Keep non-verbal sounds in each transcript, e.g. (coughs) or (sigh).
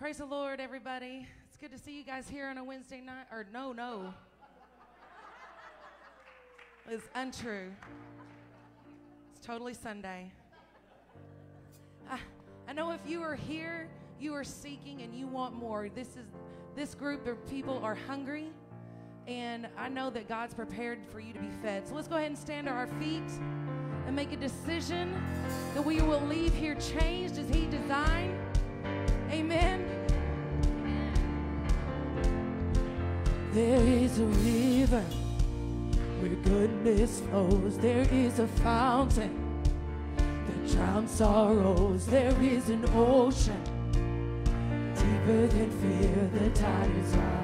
Praise the Lord, everybody. It's good to see you guys here on a Wednesday night. Or, no, no. It's untrue. It's totally Sunday. I, I know if you are here, you are seeking and you want more. This is this group of people are hungry, and I know that God's prepared for you to be fed. So let's go ahead and stand on our feet and make a decision that we will leave here changed as He designed. There is a river where goodness flows. There is a fountain that drowns sorrows. There is an ocean deeper than fear. The tide is rising.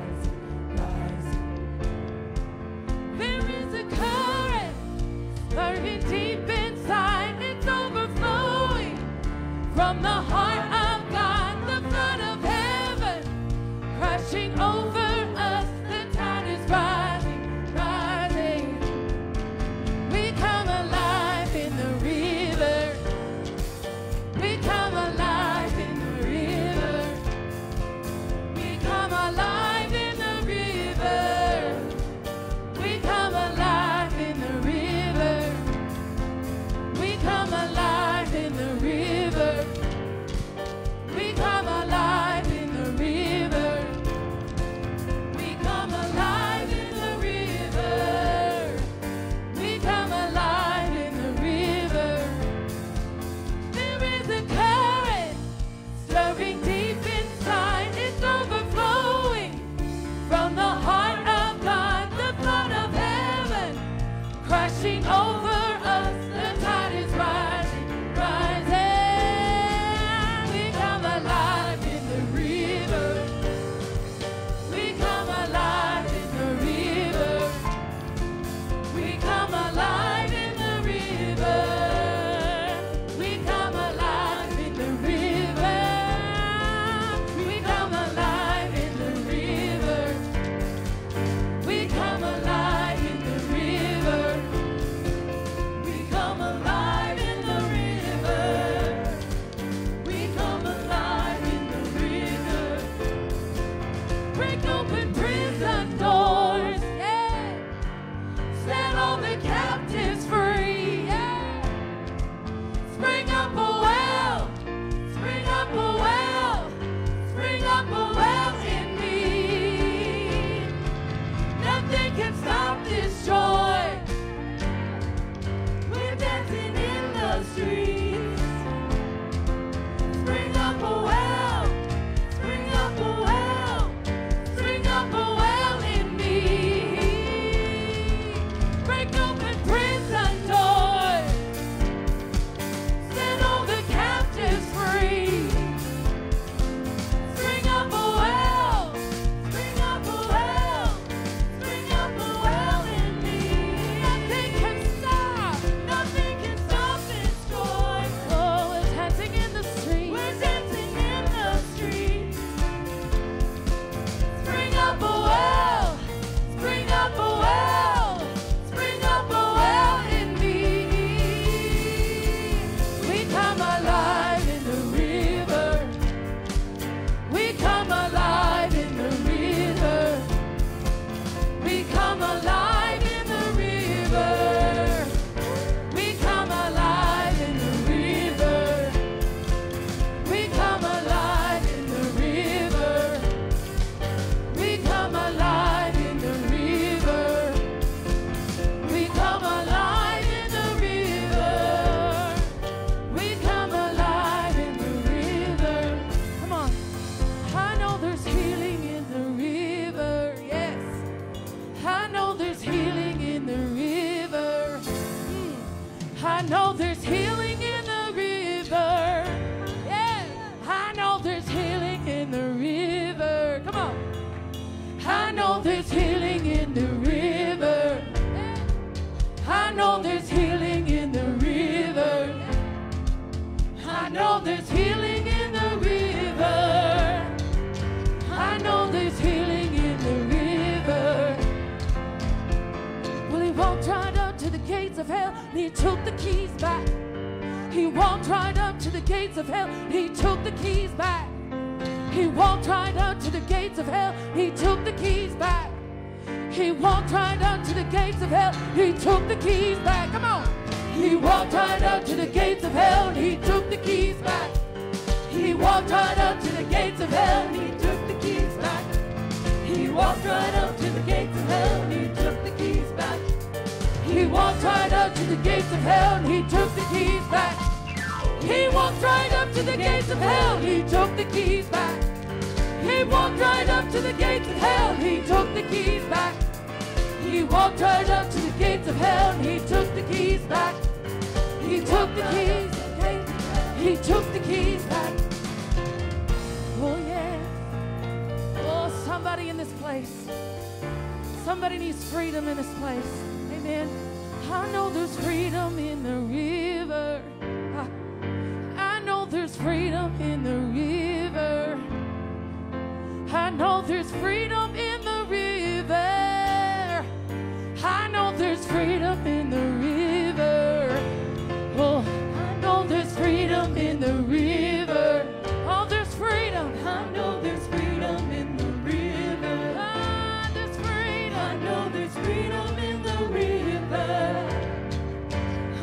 In the river. Oh, there's freedom. I know there's freedom in the river. Ah, there's freedom. I know there's freedom in the river.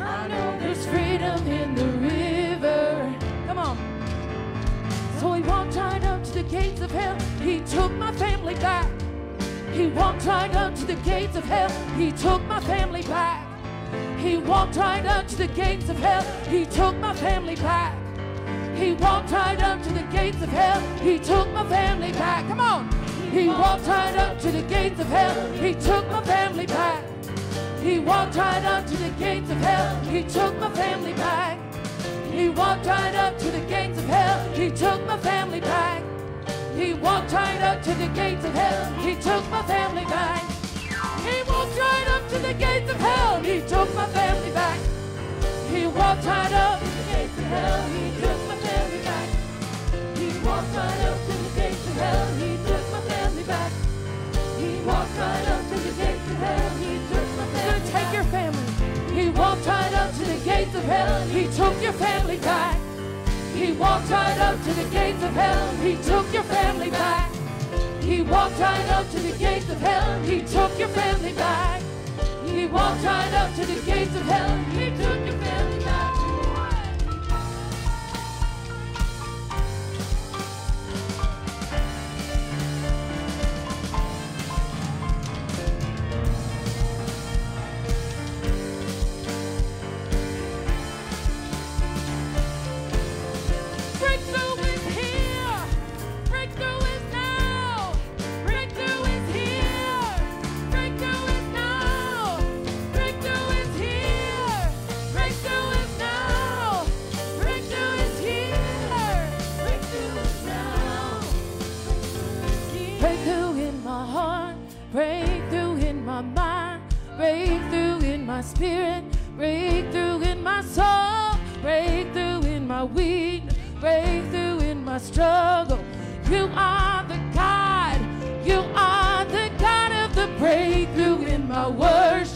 I know there's freedom in the river. Come on. So he walked right up to the gates of hell. He took my family back. He walked right up to the gates of hell. He took my family back. He walked right up to the gates of hell. He took my family back. He walked right up to the gates of hell. He took my family back. Come on. He walked right up to the gates of hell. He took my family back. He walked right up to the gates of hell. He took my family back. He walked right up to the gates of hell. He took my family back. He walked right up to the gates of hell. He took my family back. He walked right up to the gates of hell. He took my family back. He walked right up to the gates of hell. He took my family back. He walked right up to the gates of hell. He took my family back. He walked right up to the gates of hell. He took my family back. Take your family. He walked right up to the gates of hell. He took your family back. He walked right up to the gates of hell. He took your family back. He walked right up to the gates of hell. He took your family back. He walked right up to the gates of hell. He took my spirit. Breakthrough in my soul. Breakthrough in my weakness. Breakthrough in my struggle. You are the God. You are the God of the breakthrough in my worship.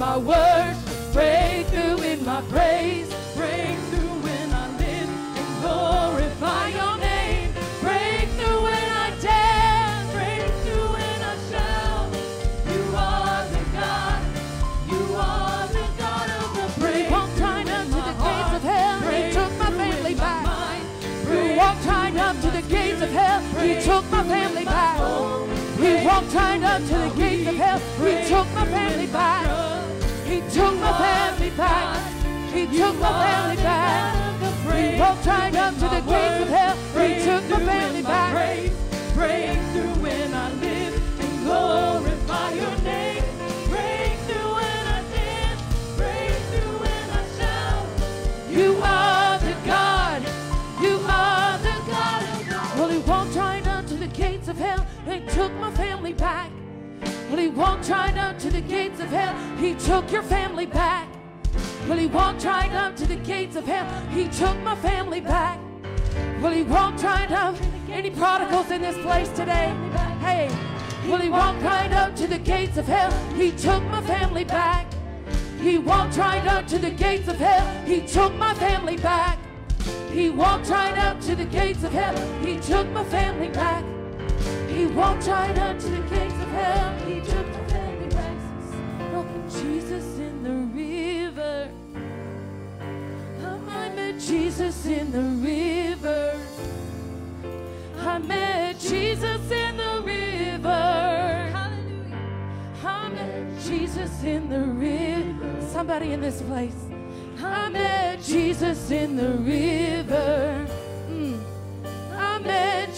My worship. Breakthrough in my praise. Breakthrough when I live and glorify your name. Breakthrough when I dance. Breakthrough when I shout. You are the God. You are the God of the breakthrough. Walked right up to the gates of hell. He took my family back. He walked right up to the gates of hell. He took my family back. He walked right up to the gates of hell. He took my family back. He took my family back. He took my family back. He walked right up to the gates of hell. He took my family back. Breakthrough when I live and glorify your name. Breakthrough when I dance. Breakthrough when I shout. You are the God. You are the God God. Well, he walked right up to the gates of hell and took my family back. Well, he walked right up to the gates of hell. He took your family back. Well, he walked right up to the gates of hell. He took my family back. Well, he walked right up. Any prodigals in this place today? Hey, well, he walked right up to the gates of hell. He took my family back. He walked right up to the gates of hell. He took my family back. He walked right up to the gates of hell. He took my family back. He walked right up to the gates of hell.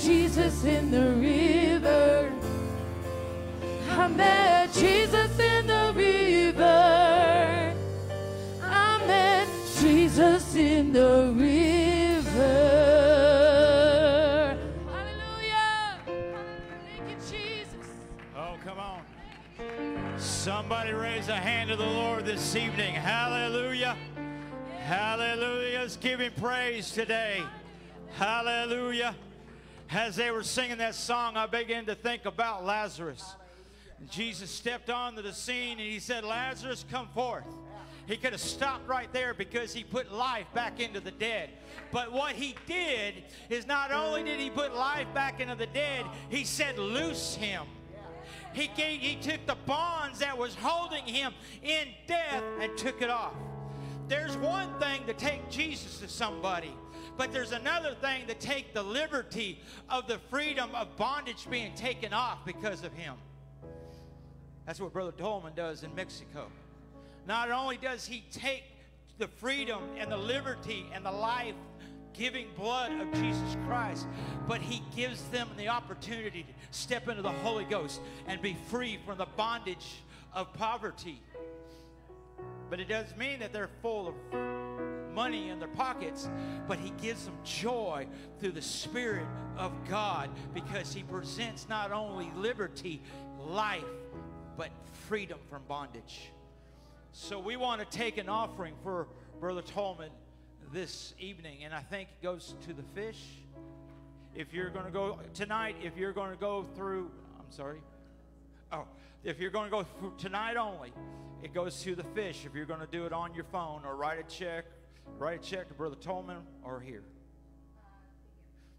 Jesus in the river. I met Jesus in the river. I met Jesus in the river. Hallelujah. Thank you, Jesus. Oh, come on. Somebody raise a hand to the Lord this evening. Hallelujah. Hallelujah. Let's give him praise today. Hallelujah. As they were singing that song, I began to think about Lazarus. Jesus stepped onto the scene and he said, Lazarus, come forth. He could have stopped right there because he put life back into the dead. But what he did is not only did he put life back into the dead, he said, loose him. He, gave, he took the bonds that was holding him in death and took it off. There's one thing to take Jesus to somebody, but there's another thing to take the liberty of the freedom of bondage being taken off because of him. That's what Brother Tolbin does in Mexico. Not only does he take the freedom and the liberty and the life giving blood of Jesus Christ, but he gives them the opportunity to step into the Holy Ghost and be free from the bondage of poverty. But it doesn't mean that they're full of money in their pockets, but he gives them joy through the Spirit of God because he presents not only liberty, life, but freedom from bondage. So we want to take an offering for Brother Tolbin this evening, and I think it goes to the fish. If you're going to go tonight, if you're going to go through, I'm sorry. Oh, if you're going to go through tonight only, it goes to the fish. If you're going to do it on your phone or write a check, write a check to Brother Tolbin or here.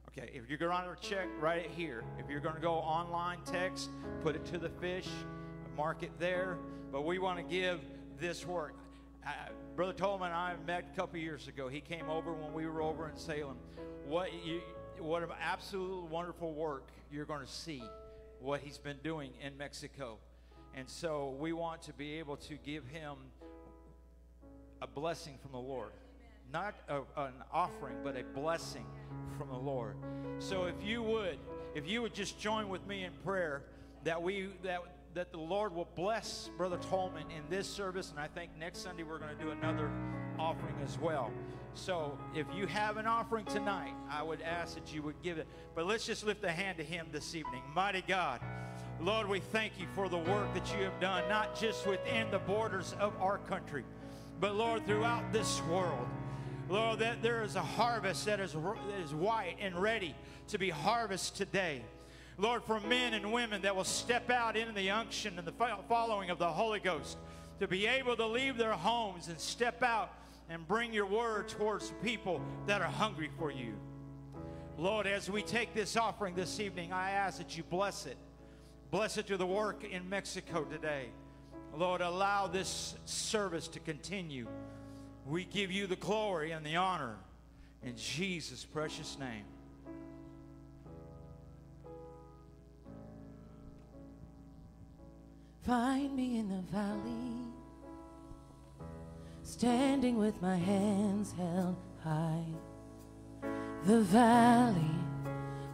Okay, if you're going to write a check, write it here. If you're going to go online, text, put it to the fish, mark it there. But we want to give this work. Uh, Brother Tolbin and I met a couple years ago. He came over when we were over in Salem. What you, what an absolute wonderful work you're going to see. What he's been doing in Mexico, and so we want to be able to give him a blessing from the Lord, not a, an offering, but a blessing from the Lord. So if you would, if you would just join with me in prayer that we that that the Lord will bless Brother Tolbin in this service, and I think next Sunday we're going to do another offering as well. So if you have an offering tonight, I would ask that you would give it. But let's just lift a hand to Him this evening. Mighty God, Lord, we thank you for the work that you have done, not just within the borders of our country, but Lord, throughout this world. Lord, that there is a harvest that is, that is white and ready to be harvested today. Lord, for men and women that will step out into the unction and the following of the Holy Ghost, to be able to leave their homes and step out and bring your word towards people that are hungry for you. Lord, as we take this offering this evening, I ask that you bless it. Bless it to the work in Mexico today. Lord, allow this service to continue. We give you the glory and the honor in Jesus' precious name. Find me in the valley, standing with my hands held high. The valley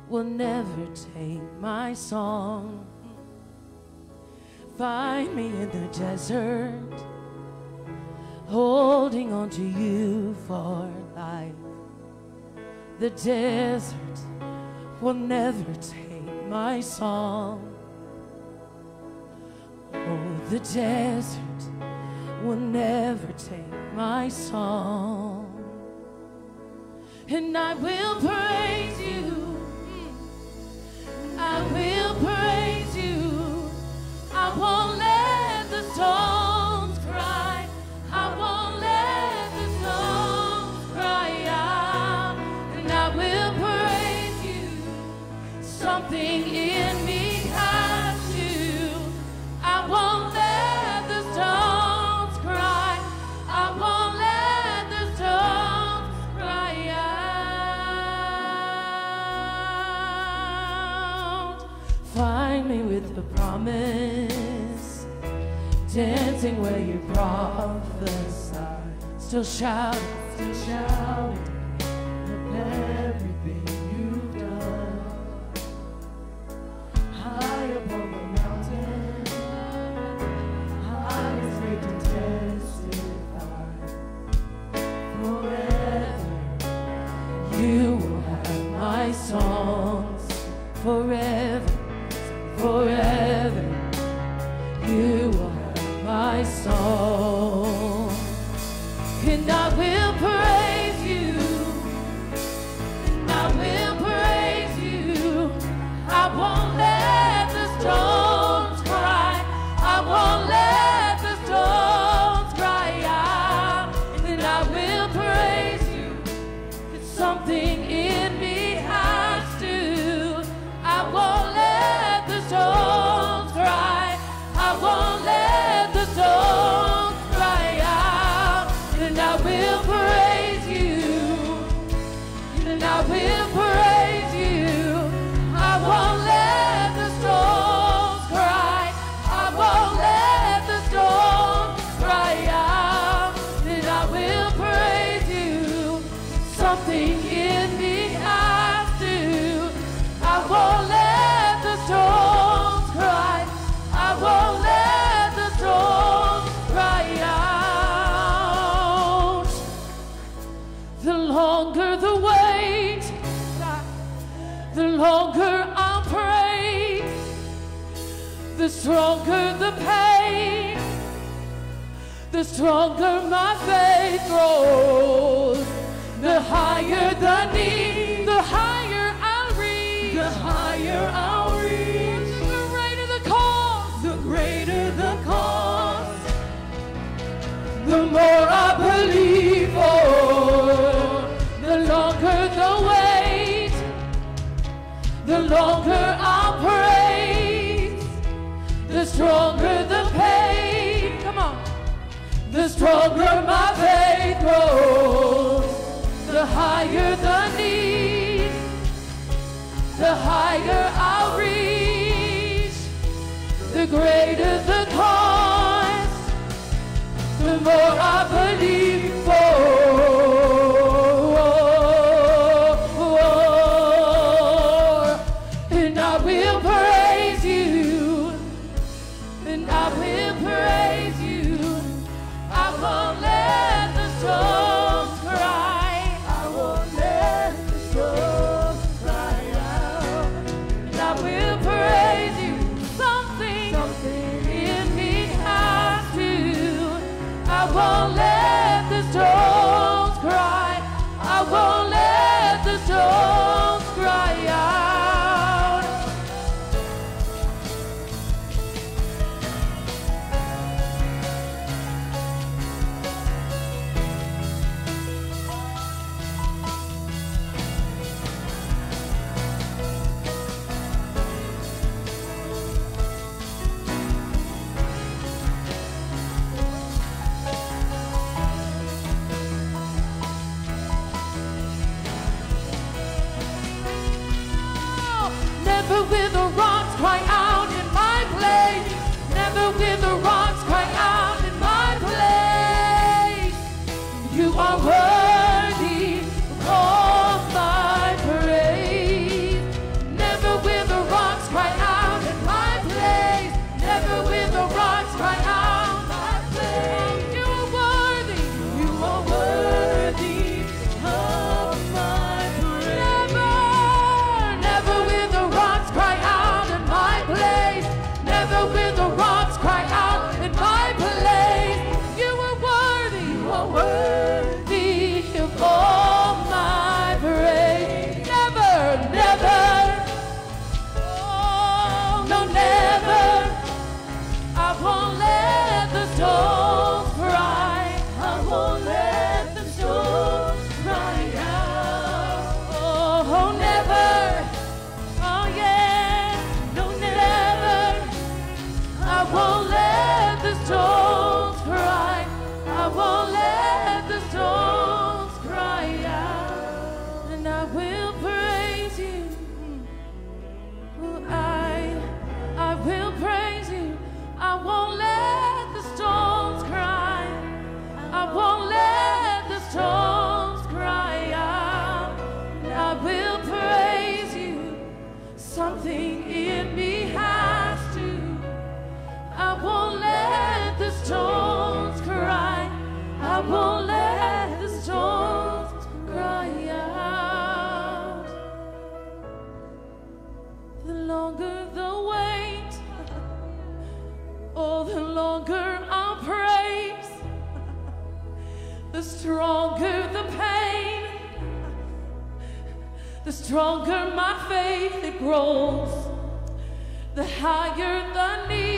will never take my song. Find me in the desert, holding on to you for life. The desert will never take my song. The desert will never take my song. And I will praise you. I will. anointing where you prophesy. Still shout, still shout. stronger the pain, the stronger my faith grows. The higher the need, the higher I'll reach. The higher I'll reach. The greater the cause, the greater the cost. The more I believe for, the longer the wait, the longer I'll pray stronger the pain, come on, the stronger my faith grows, the higher the need, the higher I'll reach, the greater the cost, the more I believe. Stronger my faith it grows, the higher the need.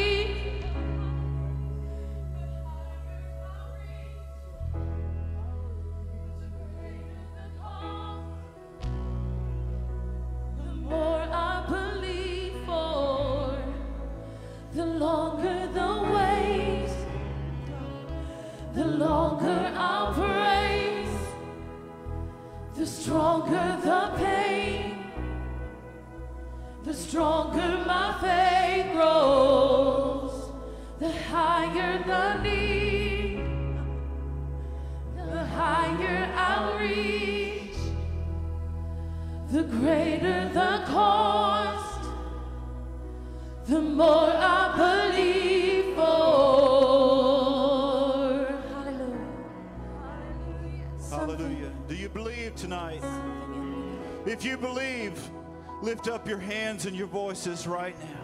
Right now.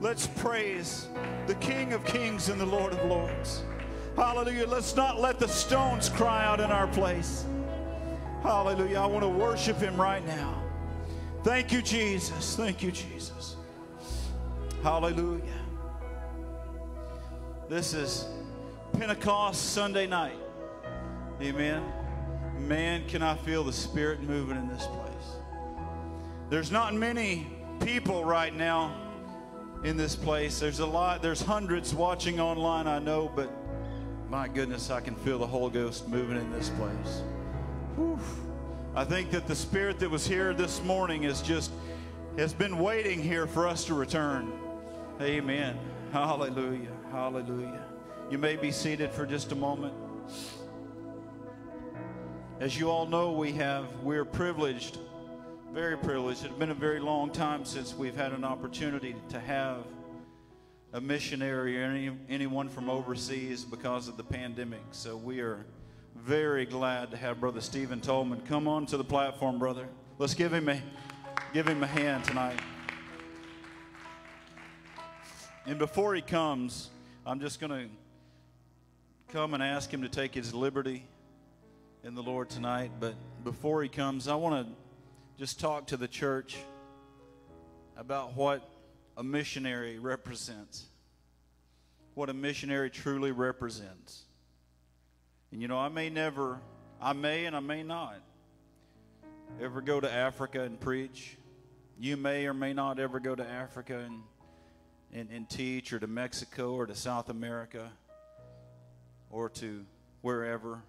Let's praise the King of Kings and the Lord of Lords. Hallelujah. Let's not let the stones cry out in our place. Hallelujah. I want to worship him right now. Thank you, Jesus. Thank you, Jesus. Hallelujah. This is Pentecost Sunday night. Amen. Man, can I feel the Spirit moving in this place? There's not many people right now in this place. There's a lot, there's hundreds watching online, I know, but my goodness, I can feel the Holy Ghost moving in this place. Whew. I think that the Spirit that was here this morning is just, has been waiting here for us to return. Amen. Hallelujah. Hallelujah. You may be seated for just a moment. As you all know, we have, we're privileged, very privileged. It's been a very long time since we've had an opportunity to have a missionary or any, anyone from overseas because of the pandemic. So we are very glad to have Brother Steven Tolbin come on to the platform, brother. Let's give him a, give him a hand tonight. And before he comes, I'm just going to come and ask him to take his liberty in the Lord tonight. But before he comes, I want to just talk to the church about what a missionary represents, what a missionary truly represents. And you know, I may never, I may and I may not ever go to Africa and preach. You may or may not ever go to Africa and, and, and teach, or to Mexico, or to South America, or to wherever.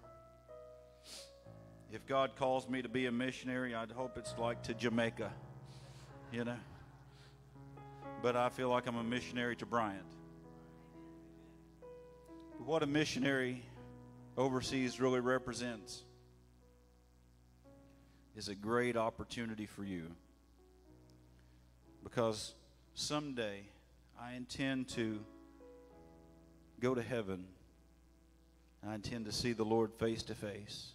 If God calls me to be a missionary, I'd hope it's like to Jamaica, you know. But I feel like I'm a missionary to Bryant. What a missionary overseas really represents is a great opportunity for you. Because someday I intend to go to heaven. I intend to see the Lord face to face.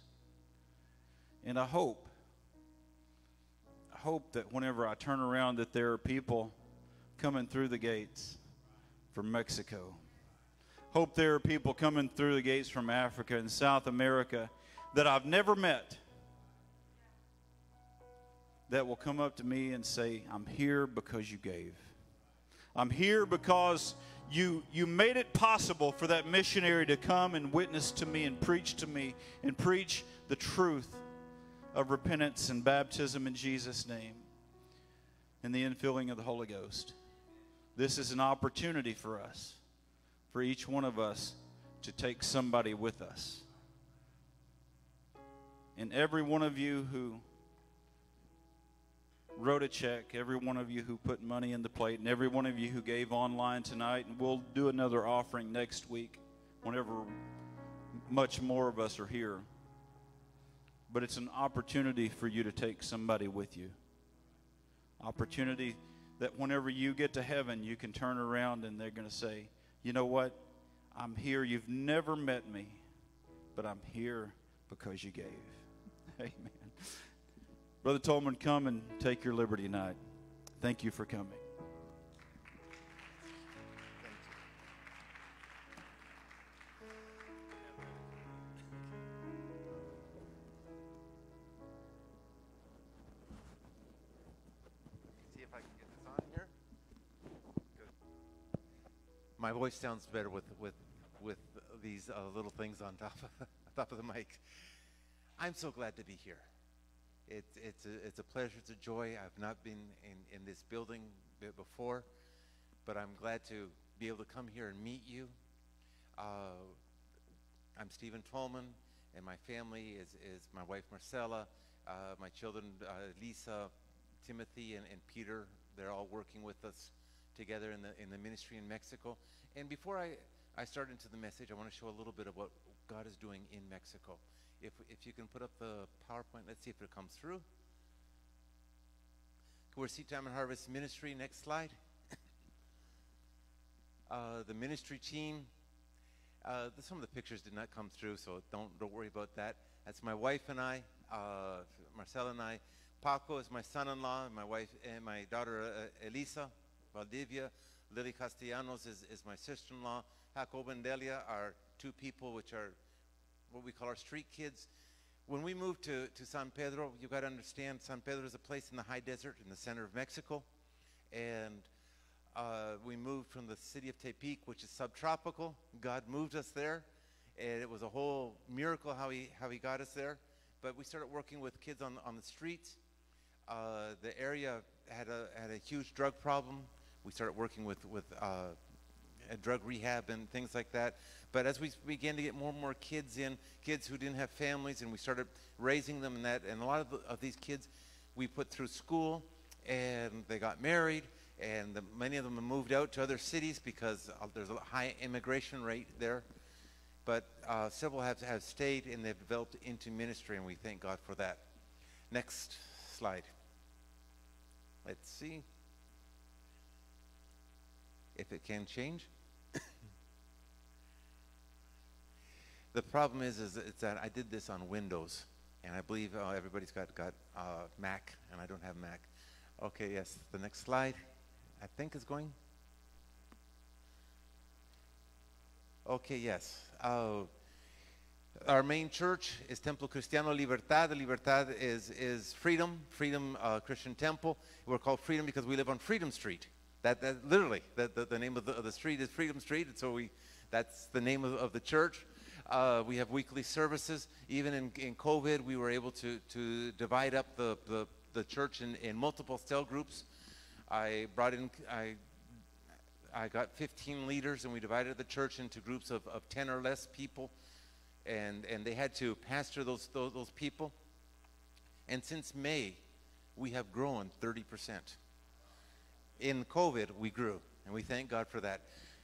And I hope, I hope that whenever I turn around that there are people coming through the gates from Mexico. Hope there are people coming through the gates from Africa and South America that I've never met that will come up to me and say, I'm here because you gave. I'm here because you, you made it possible for that missionary to come and witness to me and preach to me and preach the truth of repentance and baptism in Jesus' name and the infilling of the Holy Ghost. This is an opportunity for us, for each one of us to take somebody with us. And every one of you who wrote a check, every one of you who put money in the plate, and every one of you who gave online tonight, and we'll do another offering next week whenever much more of us are here. But it's an opportunity for you to take somebody with you. Opportunity that whenever you get to heaven, you can turn around and they're going to say, You know what? I'm here. You've never met me, but I'm here because you gave. (laughs) Amen. Brother Tolbin, come and take your liberty tonight. Thank you for coming. My voice sounds better with with with these uh, little things on top of, (laughs) top of the mic. I'm so glad to be here. It's it's a, it's a pleasure. It's a joy. I've not been in, in this building before, but I'm glad to be able to come here and meet you. Uh, I'm Steven Tolbin, and my family is, is my wife Marcella, uh, my children uh, Lisa, Timothy, and, and Peter. They're all working with us together in the in the ministry in Mexico. And before I I start into the message, I want to show a little bit of what God is doing in Mexico. If if you can put up the PowerPoint, let's see if it comes through. We're Seed Time and Harvest Ministry. Next slide. (coughs) uh, the ministry team. Uh, the, some of the pictures did not come through, so don't don't worry about that. That's my wife and I, uh, Marcela and I. Paco is my son-in-law, and my wife and my daughter uh, Elisa Valdivia. Lily Castellanos is, is my sister-in-law. Jacob and Delia are two people which are what we call our street kids. When we moved to, to San Pedro, you've got to understand San Pedro is a place in the high desert in the center of Mexico. And uh, we moved from the city of Tepic, which is subtropical. God moved us there, and it was a whole miracle how he, how he got us there. But we started working with kids on, on the streets. Uh, the area had a, had a huge drug problem. We started working with, with uh, a drug rehab and things like that. But as we began to get more and more kids in, kids who didn't have families, and we started raising them and that, and a lot of, the, of these kids we put through school, and they got married, and the, many of them moved out to other cities because uh, there's a high immigration rate there. But uh, several have, have stayed and they've developed into ministry, and we thank God for that. Next slide. Let's see if it can change. the problem is, is that I did this on Windows, and I believe uh, everybody's got got uh, Mac, and I don't have Mac. Okay, yes. The next slide, I think is going. Okay, yes. Uh, our main church is Templo Cristiano Libertad. Libertad is, is freedom, Freedom uh, Christian Temple. We're called Freedom because we live on Freedom Street. That, that literally, the, the, name of the, of the street is Freedom Street, and so we, that's the name of, of the church. Uh, we have weekly services. Even in, in COVID, we were able to, to divide up the, the, the church in, in multiple cell groups. I brought in, I I got 15 leaders, and we divided the church into groups of, of 10 or less people, and, and they had to pastor those, those, those people. And since May, we have grown 30%. In COVID, we grew, and we thank God for that.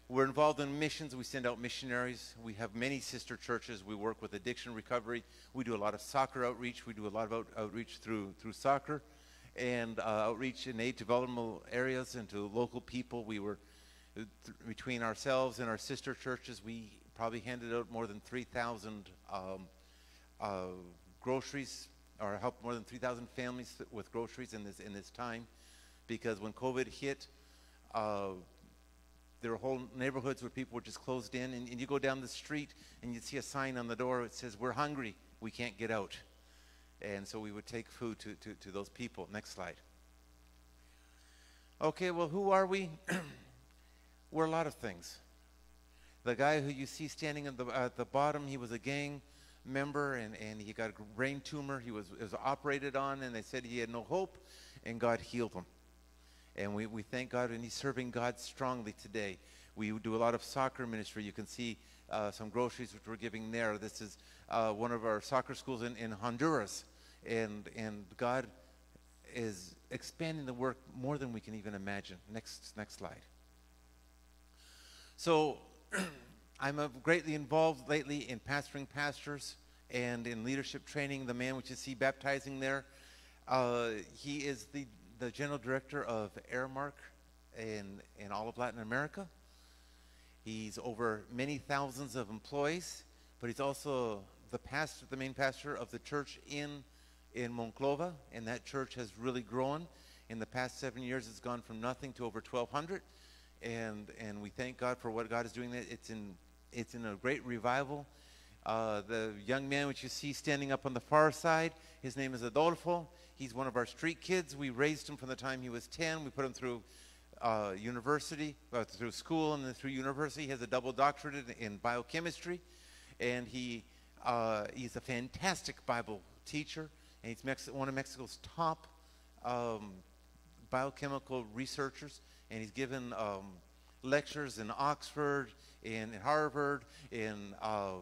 We're involved in missions. We send out missionaries. We have many sister churches. We work with addiction recovery. We do a lot of soccer outreach. We do a lot of out, outreach through, through soccer and uh, outreach in aid to vulnerable areas and to local people. We were th- between ourselves and our sister churches, we probably handed out more than 3,000 um, uh, groceries, or helped more than 3,000 families th- with groceries in this in this time, because when COVID hit, uh, there were whole neighborhoods where people were just closed in, and, and you go down the street and you'd see a sign on the door that says, "We're hungry, we can't get out," and so we would take food to to, to those people. Next slide. Okay, well, who are we? (clears throat) We're a lot of things. The guy who you see standing at the, at the bottom, he was a gang member and, and he got a brain tumor. He was, was operated on and they said he had no hope and God healed him. And we, we thank God and he's serving God strongly today. We do a lot of soccer ministry. You can see uh, some groceries which we're giving there. This is uh, one of our soccer schools in, in Honduras. And, and God is expanding the work more than we can even imagine. Next, next slide. So (clears throat) I'm uh, greatly involved lately in pastoring pastors and in leadership training. The man which you see baptizing there, uh, he is the, the general director of Aramark in, in all of Latin America. He's over many thousands of employees, but he's also the pastor, the main pastor of the church in, in Monclova, and that church has really grown. In the past seven years, it's gone from nothing to over 1,200 and and we thank God for what God is doing. It's in it's in a great revival. Uh, the young man which you see standing up on the far side, his name is Adolfo. He's one of our street kids. We raised him from the time he was 10. We put him through uh, university, uh, through school and then through university. He has a double doctorate in, in biochemistry, and he uh, he's a fantastic Bible teacher, and he's Mex- one of Mexico's top um, biochemical researchers, and he's given um, lectures in Oxford, in, in Harvard, in uh,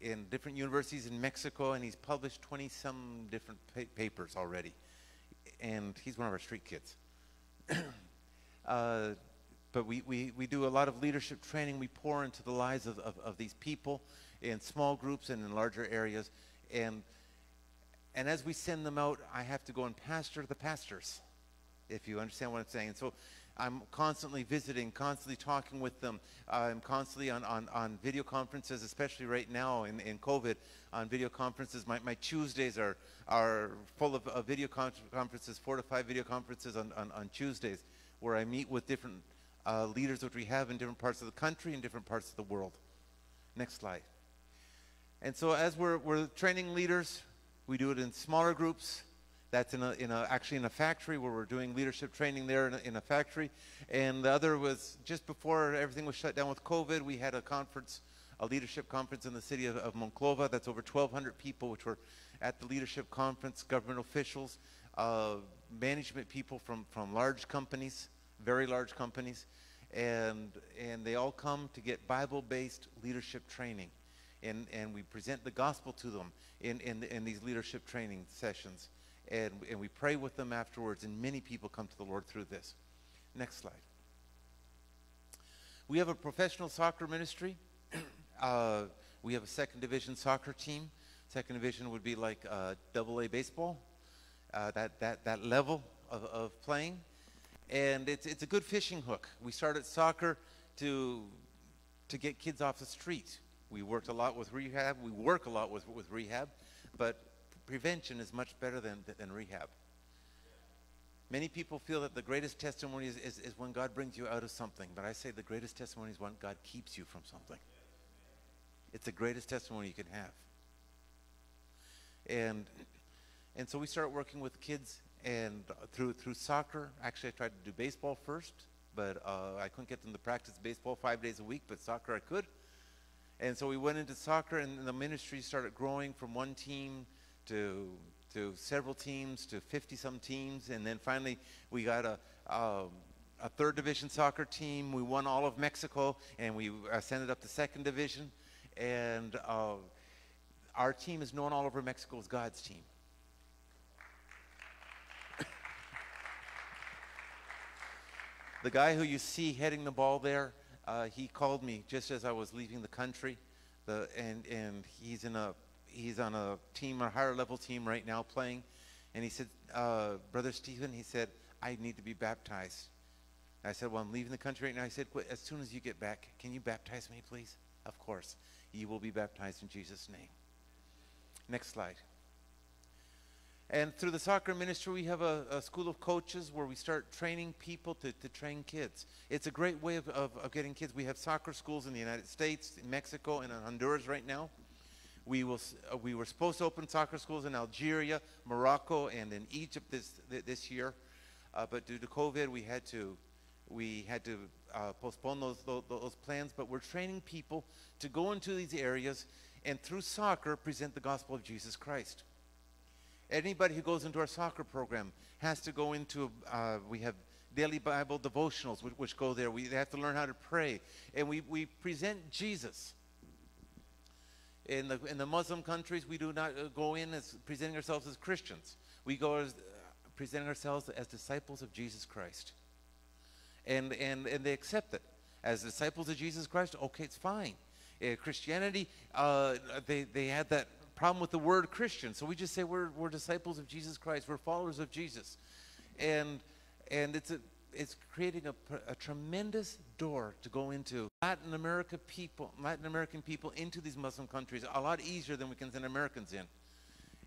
in different universities in Mexico, and he's published 20 some different pa- papers already. And he's one of our street kids. (clears throat) uh, but we, we, we do a lot of leadership training. We pour into the lives of, of, of these people in small groups and in larger areas. And, and as we send them out, I have to go and pastor the pastors, if you understand what I'm saying. So I'm constantly visiting, constantly talking with them. I'm constantly on, on, on video conferences, especially right now in, in COVID, on video conferences. My, my Tuesdays are, are full of, video con- conferences, four to five video conferences on, on, on Tuesdays, where I meet with different uh, leaders which we have in different parts of the country and different parts of the world. Next slide. And so as we're, we're training leaders, we do it in smaller groups. That's in a, in a, actually in a factory where we're doing leadership training there in a, in a factory. And the other was just before everything was shut down with COVID, we had a conference, a leadership conference in the city of, of Monclova. That's over 1,200 people, which were at the leadership conference, government officials, uh, management people from, from large companies, very large companies. And, and they all come to get Bible-based leadership training and, and we present the gospel to them in, in, in these leadership training sessions. And, and we pray with them afterwards, and many people come to the Lord through this. Next slide. We have a professional soccer ministry. (clears throat) uh, we have a second division soccer team. Second division would be like uh, double A baseball, uh, that, that, that level of, of playing. And it's, it's a good fishing hook. We started soccer to, to get kids off the street. We worked a lot with rehab. We work a lot with, with rehab, but prevention is much better than, than rehab. Many people feel that the greatest testimony is, is, is when God brings you out of something, but I say the greatest testimony is when God keeps you from something. It's the greatest testimony you can have. And, and so we started working with kids and through, through soccer. Actually, I tried to do baseball first, but uh, I couldn't get them to practice baseball five days a week, but soccer I could. And so we went into soccer, and the ministry started growing from one team to to several teams to 50 some teams, and then finally we got a. Um, a third division soccer team. We won all of Mexico, and we ascended up to second division. And uh, our team is known all over Mexico as God's team. (coughs) the guy who you see heading the ball there, uh, he called me just as I was leaving the country, the, and and he's in a he's on a team, a higher level team right now playing, and he said, uh, brother Steven, he said, I need to be baptized. I said, well, I'm leaving the country right now. He said, as soon as you get back, can you baptize me, please? Of course, you will be baptized in Jesus' name. Next slide. And through the soccer ministry, we have a, a, school of coaches where we start training people to, to train kids. It's a great way of, of, of, getting kids. We have soccer schools in the United States, in Mexico, and in Honduras right now. We, will, uh, we were supposed to open soccer schools in Algeria, Morocco, and in Egypt this, this year. Uh, but due to COVID, we had to, we had to uh, postpone those, those, those plans. But we're training people to go into these areas and through soccer present the gospel of Jesus Christ. Anybody who goes into our soccer program has to go into, uh, we have daily Bible devotionals which, which, go there. We have to learn how to pray. And we, we present Jesus. In the, in the Muslim countries, we do not uh, go in as presenting ourselves as Christians. We go as uh, presenting ourselves as disciples of Jesus Christ. And, and, and they accept it. As disciples of Jesus Christ, okay, it's fine. Uh, Christianity, uh, they, they had that problem with the word Christian. So we just say we're, we're disciples of Jesus Christ. We're followers of Jesus. And, and it's, a, it's creating a, a tremendous door to go into Latin America people, Latin American people into these Muslim countries a lot easier than we can send Americans in.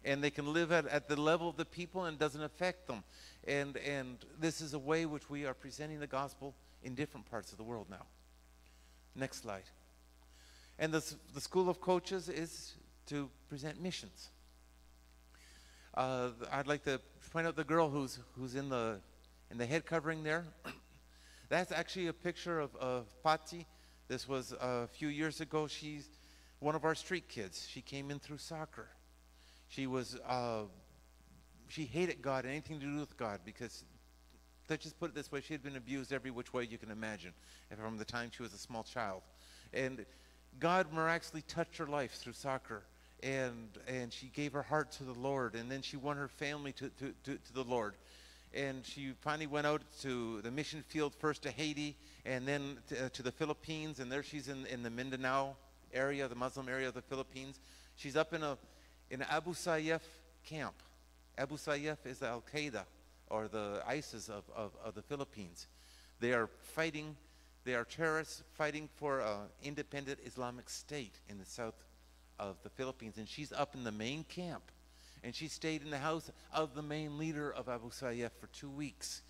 And they can live at, at the level of the people and doesn't affect them. And, and this is a way which we are presenting the gospel in different parts of the world now. Next slide. And the, the School of Coaches is to present missions. Uh, I'd like to point out the girl who's, who's in, the, in the head covering there. (clears throat) That's actually a picture of, of Patti. This was a few years ago. She's one of our street kids. She came in through soccer. She was, uh, she hated God, anything to do with God, because let's just put it this way, she had been abused every which way you can imagine from the time she was a small child. And God miraculously touched her life through soccer. And, and she gave her heart to the Lord. And then she won her family to, to, to, to the Lord. And she finally went out to the mission field, first to Haiti, and then to, uh, to the Philippines. And there she's in, in the Mindanao area, the Muslim area of the Philippines. She's up in a in Abu Sayyaf camp. Abu Sayyaf is the Al Qaeda or the ISIS of, of, of the Philippines. They are fighting, they are terrorists fighting for an independent Islamic state in the south of the Philippines. And she's up in the main camp. And she stayed in the house of the main leader of Abu Sayyaf for two weeks.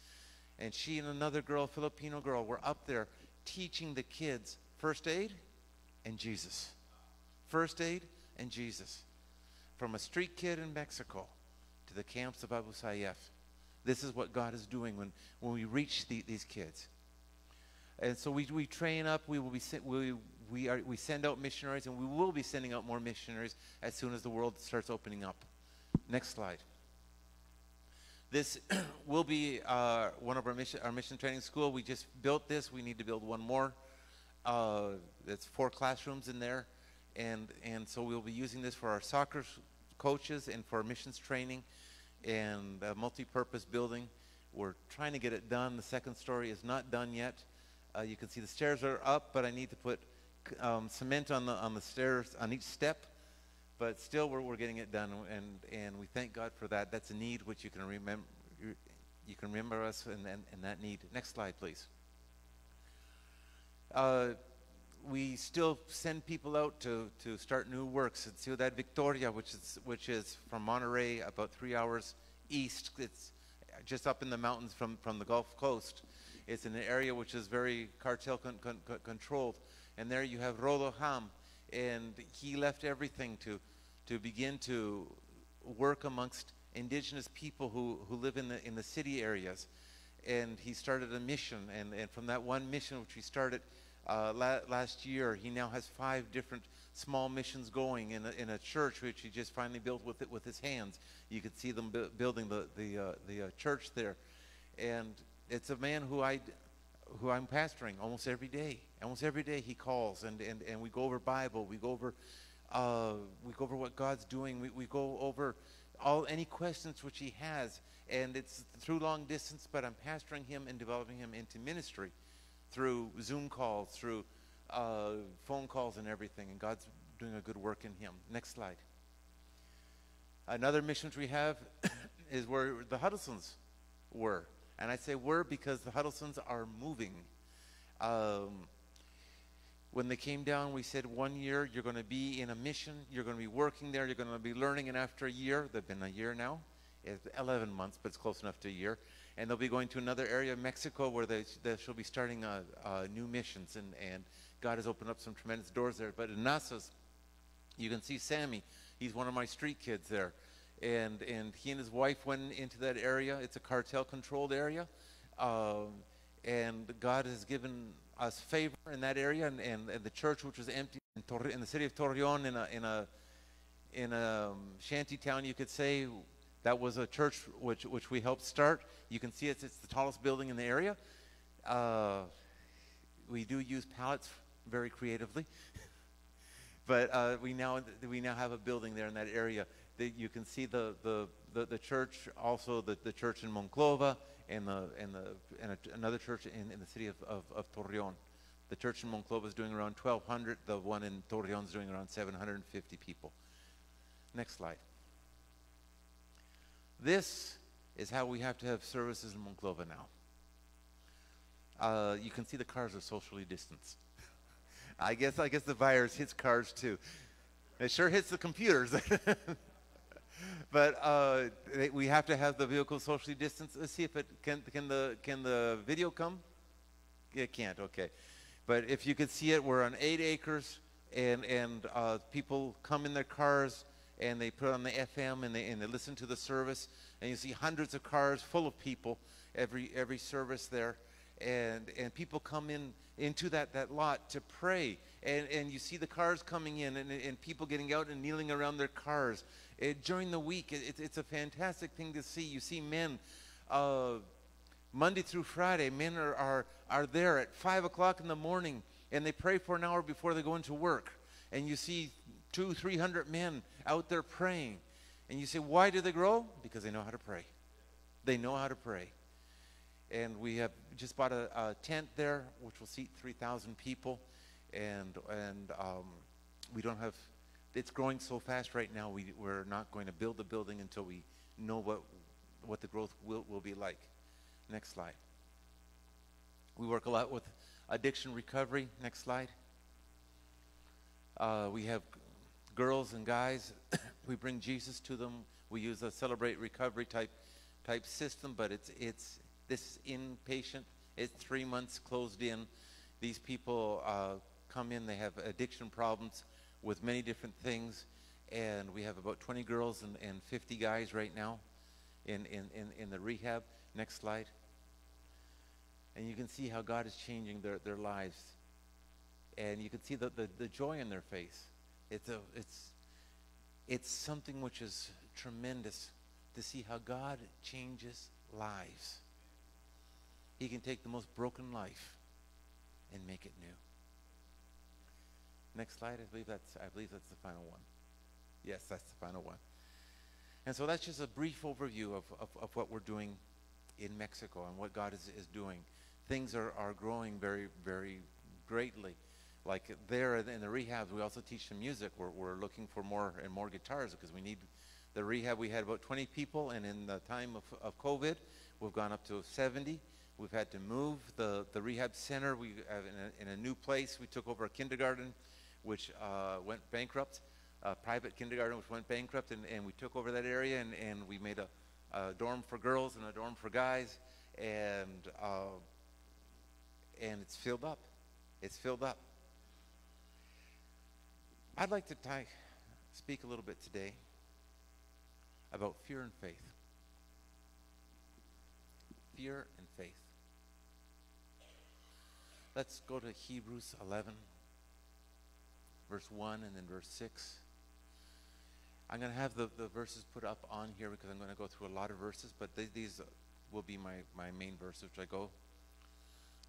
And she and another girl, Filipino girl, were up there teaching the kids first aid and Jesus. First aid and Jesus. From a street kid in Mexico to the camps of Abu Sayyaf. This is what God is doing when, when we reach the, these kids. And so we, we train up, we will be we, we, are, we send out missionaries, and we will be sending out more missionaries as soon as the world starts opening up. Next slide. This (clears throat) will be uh, one of our mission, our mission training school. We just built this. We need to build one more. Uh, four classrooms in there. And, and so we'll be using this for our soccer coaches and for missions training and a multi-purpose building. We're trying to get it done. The second story is not done yet. Uh, you can see the stairs are up, but I need to put um, cement on the on the stairs on each step. But still, we're, we're getting it done, and and we thank God for that. That's a need which you can remember. You can remember us and, in, in that need. Next slide, please. Uh, we still send people out to, to start new works. And Ciudad Victoria, which is, which is from Monterrey about three hours east. It's just up in the mountains from, from the Gulf Coast. It's in an area which is very cartel con con controlled. And there you have Rodo Ham. And he left everything to, to begin to work amongst indigenous people who, who live in the, in the city areas. And he started a mission. And, and from that one mission, which he started, uh, la last year. He now has five different small missions going in a, in a church which he just finally built with it with his hands. You could see them bu building the the uh, the uh, church there, and it's a man who I who I'm pastoring almost every day. Almost every day he calls and and, and we go over Bible. We go over uh, we go over what God's doing. We we go over all any questions which he has, and it's through long distance. But I'm pastoring him and developing him into ministry through Zoom calls, through uh, phone calls and everything. And God's doing a good work in him. Next slide. Another mission we have (coughs) is where the Huddlesons were. And I say were because the Huddlesons are moving. Um, when they came down, we said one year you're going to be in a mission, you're going to be working there, you're going to be learning, and after a year, they've been a year now, it's 11 months, but it's close enough to a year and they'll be going to another area of Mexico where they, they shall be starting new missions, and, and God has opened up some tremendous doors there. But in Nazas, you can see Sammy. He's one of my street kids there. And, and he and his wife went into that area. It's a cartel-controlled area. Um, and God has given us favor in that area, and, and, and the church, which was empty in, Torre, in the city of Torreon, in a, in a, in a um, shanty town, you could say, that was a church which, which we helped start. You can see it's, it's the tallest building in the area. Uh, we do use pallets very creatively. (laughs) but uh, we, now, we now have a building there in that area. That you can see the, the, the, the, church, also the, the church in Monclova, and, the, and, the, and a, another church in, in the city of, of, of Torreon. The church in Monclova is doing around 1,200. The one in Torreon is doing around 750 people. Next slide. This is how we have to have services in Monclova now. Uh, you can see the cars are socially distanced. (laughs) I guess I guess the virus hits cars too. It sure hits the computers. (laughs) but uh, we have to have the vehicle socially distanced. Let's see if it can. Can the can the video come? It can't. Okay. But if you could see it, we're on eight acres, and and uh, people come in their cars and they put on the FM and they, and they listen to the service. And you see hundreds of cars full of people every, every service there. and and people come in into that that lot to pray and and you see the cars coming in and, and people getting out and kneeling around their cars Uh, during the week it, it's- it's a fantastic thing to see you see men uh, Monday through Friday, men are, are, are there at 5 o'clock in the morning and they pray for an hour before they go into work. And you see two, 300 men out there praying. And you say, why do they grow? Because they know how to pray. They know how to pray. And we have just bought a, a tent there, which will seat 3,000 people. And, and um, we don't have, it's growing so fast right now, we, we're not going to build the building until we know what, what the growth will, will be like. Next slide. We work a lot with addiction recovery. Next slide. Uh, we have girls and guys. (coughs) we bring Jesus to them. We use a celebrate recovery type type system, but it's it's this inpatient. It's three months closed in. These people uh, come in. They have addiction problems with many different things, and we have about 20 girls and, and 50 guys right now in, in, in, in the rehab. Next slide. And you can see how God is changing their, their lives. And you can see the, the, the joy in their face. It's, a, it's, it's something which is tremendous to see how God changes lives. He can take the most broken life and make it new. Next slide. I believe that's I believe that's the final one. Yes, that's the final one. And so that's just a brief overview of, of, of what we're doing in Mexico and what God is, is doing. Things are, are growing very, very greatly. Like there in the rehabs, we also teach them music. We're, we're looking for more and more guitars because we need the rehab. We had about 20 people, and in the time of, of COVID, we've gone up to 70. We've had to move the, the rehab center. We have in a, in a new place. We took over a kindergarten, which uh, went bankrupt, a private kindergarten which went bankrupt, and, and we took over that area, and, and we made a, a dorm for girls and a dorm for guys, and uh, and it's filled up. It's filled up. I'd like to speak a little bit today about fear and faith. Fear and faith. Let's go to Hebrews 11, verse 1 and then verse 6. I'm going to have the, the verses put up on here because I'm going to go through a lot of verses, but th- these will be my, my main verses which I go.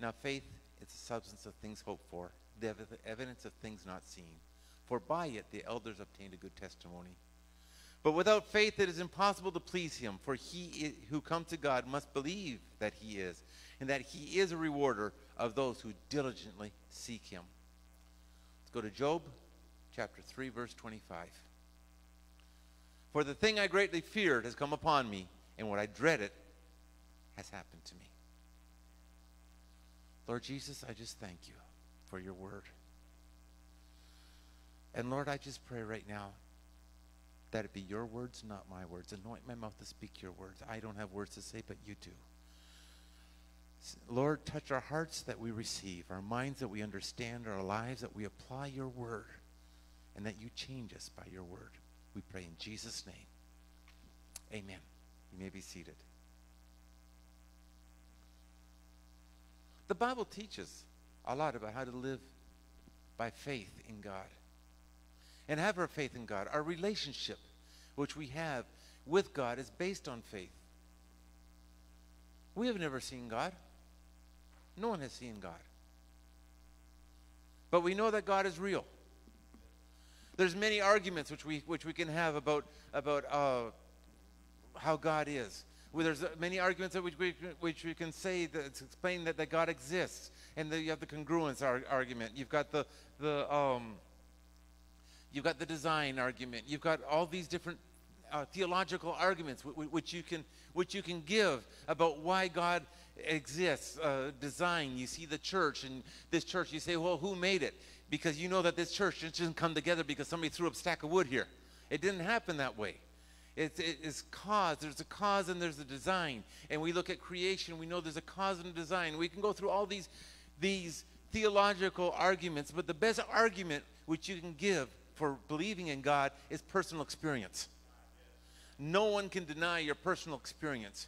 Now, faith is the substance of things hoped for, the ev- evidence of things not seen. For by it the elders obtained a good testimony. But without faith it is impossible to please him, for he i- who comes to God must believe that he is, and that he is a rewarder of those who diligently seek him. Let's go to Job chapter 3, verse 25. For the thing I greatly feared has come upon me, and what I dreaded has happened to me. Lord Jesus, I just thank you for your word. And Lord, I just pray right now that it be your words, not my words. Anoint my mouth to speak your words. I don't have words to say, but you do. Lord, touch our hearts that we receive, our minds that we understand, our lives that we apply your word, and that you change us by your word. We pray in Jesus' name. Amen. You may be seated. The Bible teaches a lot about how to live by faith in God and have our faith in God. Our relationship, which we have with God, is based on faith. We have never seen God. No one has seen God. But we know that God is real. There's many arguments which we which we can have about about uh, how God is. Well, there's uh, many arguments which we, which we can say that explain that, that God exists, and you have the congruence ar- argument. You've got the the um, you've got the design argument. You've got all these different uh, theological arguments wh- wh- which you can which you can give about why God exists. Uh, design. You see the church and this church. You say, well, who made it? Because you know that this church just didn't come together because somebody threw up a stack of wood here. It didn't happen that way. It's, it is cause. There's a cause and there's a design. And we look at creation. We know there's a cause and a design. We can go through all these these theological arguments, but the best argument which you can give for believing in God is personal experience. No one can deny your personal experience.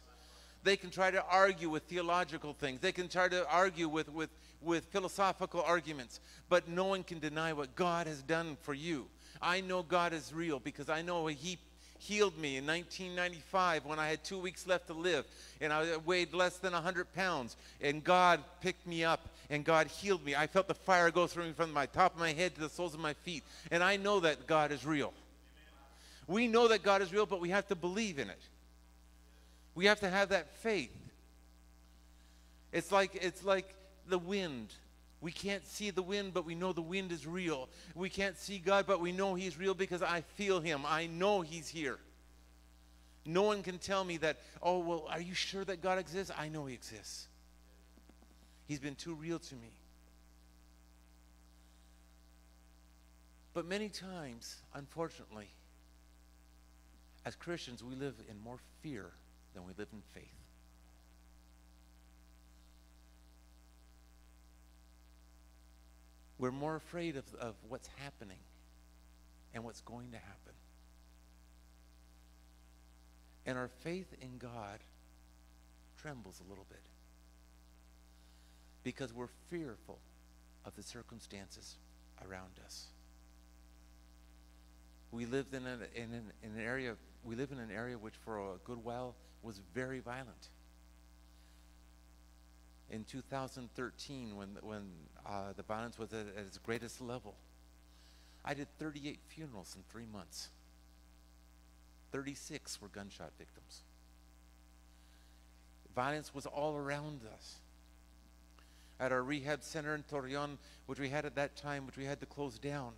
They can try to argue with theological things. They can try to argue with, with, with philosophical arguments. But no one can deny what God has done for you. I know God is real because I know He healed me in 1995 when I had two weeks left to live and I weighed less than 100 pounds. And God picked me up and God healed me. I felt the fire go through me from my top of my head to the soles of my feet. And I know that God is real. We know that God is real, but we have to believe in it. We have to have that faith. It's like, it's like the wind. We can't see the wind, but we know the wind is real. We can't see God, but we know He's real because I feel Him. I know He's here. No one can tell me that, oh, well, are you sure that God exists? I know He exists. He's been too real to me. But many times, unfortunately, as Christians, we live in more fear than we live in faith. We're more afraid of, of what's happening and what's going to happen. And our faith in God trembles a little bit because we're fearful of the circumstances around us. We lived in an, in an, in an area, we live in an area which for a good while was very violent. In 2013, when, when uh, the violence was at, at its greatest level, I did 38 funerals in three months. 36 were gunshot victims. Violence was all around us. At our rehab center in Torreon, which we had at that time, which we had to close down,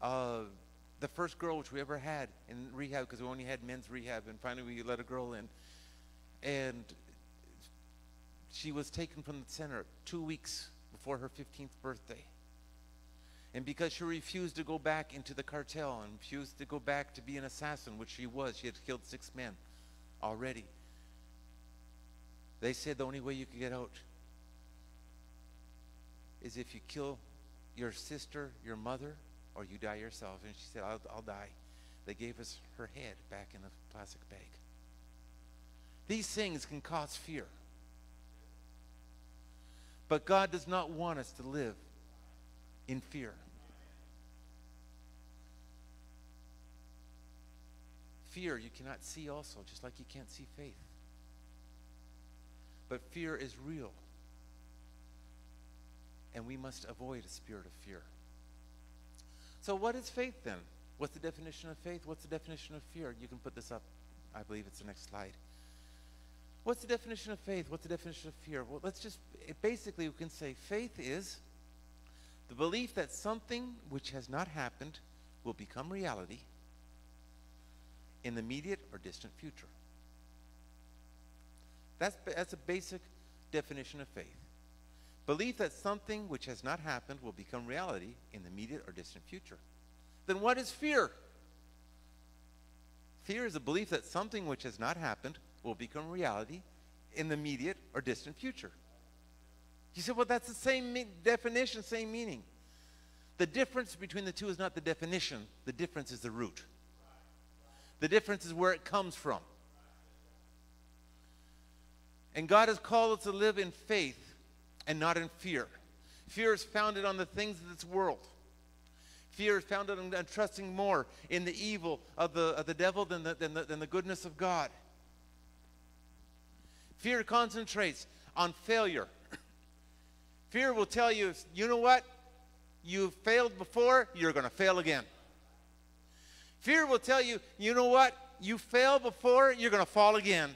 uh, the first girl which we ever had in rehab, because we only had men's rehab, and finally we let a girl in. And she was taken from the center two weeks before her 15th birthday. And because she refused to go back into the cartel and refused to go back to be an assassin, which she was, she had killed six men already. They said the only way you could get out is if you kill your sister, your mother, or you die yourself. And she said, I'll, I'll die. They gave us her head back in a plastic bag. These things can cause fear. But God does not want us to live in fear. Fear you cannot see also, just like you can't see faith. But fear is real. And we must avoid a spirit of fear. So, what is faith then? What's the definition of faith? What's the definition of fear? You can put this up. I believe it's the next slide. What's the definition of faith? What's the definition of fear? Well, let's just, basically, we can say faith is the belief that something which has not happened will become reality in the immediate or distant future. That's, that's a basic definition of faith. Belief that something which has not happened will become reality in the immediate or distant future. Then what is fear? Fear is a belief that something which has not happened will become reality in the immediate or distant future. You said, well, that's the same me- definition, same meaning. The difference between the two is not the definition, the difference is the root. The difference is where it comes from. And God has called us to live in faith and not in fear. Fear is founded on the things of this world. Fear is founded on, on trusting more in the evil of the, of the devil than the, than, the, than the goodness of God. Fear concentrates on failure. (clears throat) Fear will tell you, you know what? You've failed before, you're going to fail again. Fear will tell you, you know what? You failed before, you're going to fall again.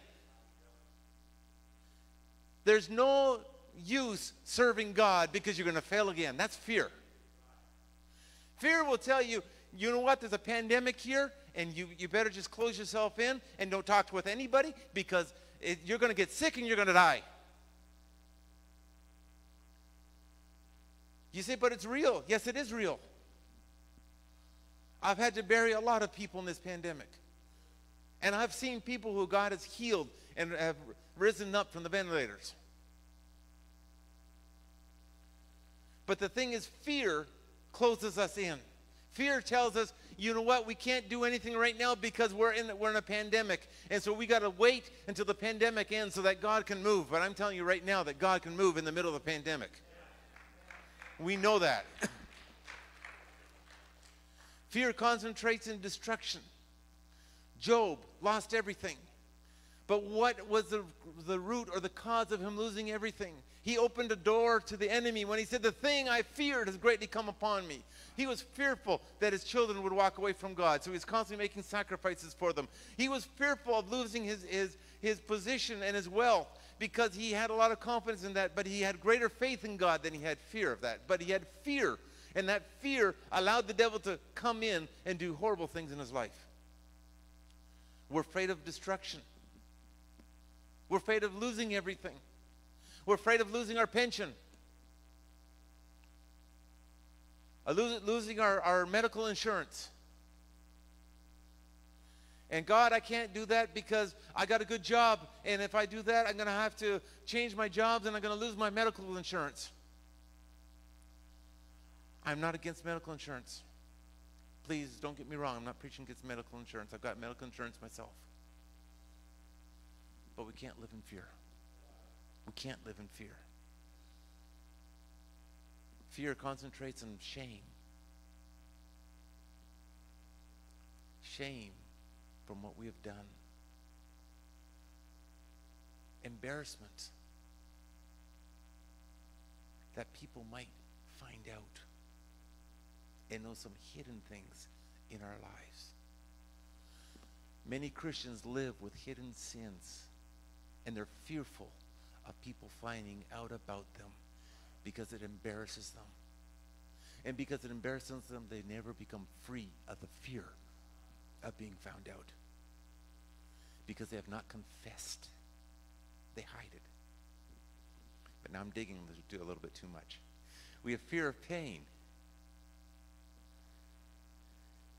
There's no use serving God because you're going to fail again. That's fear. Fear will tell you, you know what? There's a pandemic here, and you, you better just close yourself in and don't talk with anybody because it, you're going to get sick and you're going to die. You say, but it's real. Yes, it is real. I've had to bury a lot of people in this pandemic. And I've seen people who God has healed and have risen up from the ventilators. But the thing is, fear closes us in. Fear tells us, you know what, we can't do anything right now because we're in, we're in a pandemic. And so we got to wait until the pandemic ends so that God can move. But I'm telling you right now that God can move in the middle of the pandemic. We know that. (coughs) Fear concentrates in destruction. Job lost everything. But what was the, the root or the cause of him losing everything? He opened a door to the enemy when he said, The thing I feared has greatly come upon me. He was fearful that his children would walk away from God, so he was constantly making sacrifices for them. He was fearful of losing his, his, his position and his wealth because he had a lot of confidence in that, but he had greater faith in God than he had fear of that. But he had fear, and that fear allowed the devil to come in and do horrible things in his life. We're afraid of destruction. We're afraid of losing everything. We're afraid of losing our pension, uh, losing, our, our medical insurance. And God, I can't do that because I got a good job. And if I do that, I'm going to have to change my jobs and I'm going to lose my medical insurance. I'm not against medical insurance. Please don't get me wrong. I'm not preaching against medical insurance. I've got medical insurance myself. But we can't live in fear. We can't live in fear. Fear concentrates on shame. Shame from what we have done. Embarrassment that people might find out and know some hidden things in our lives. Many Christians live with hidden sins and they're fearful of people finding out about them because it embarrasses them. And because it embarrasses them, they never become free of the fear of being found out because they have not confessed. They hide it. But now I'm digging a little bit too much. We have fear of pain.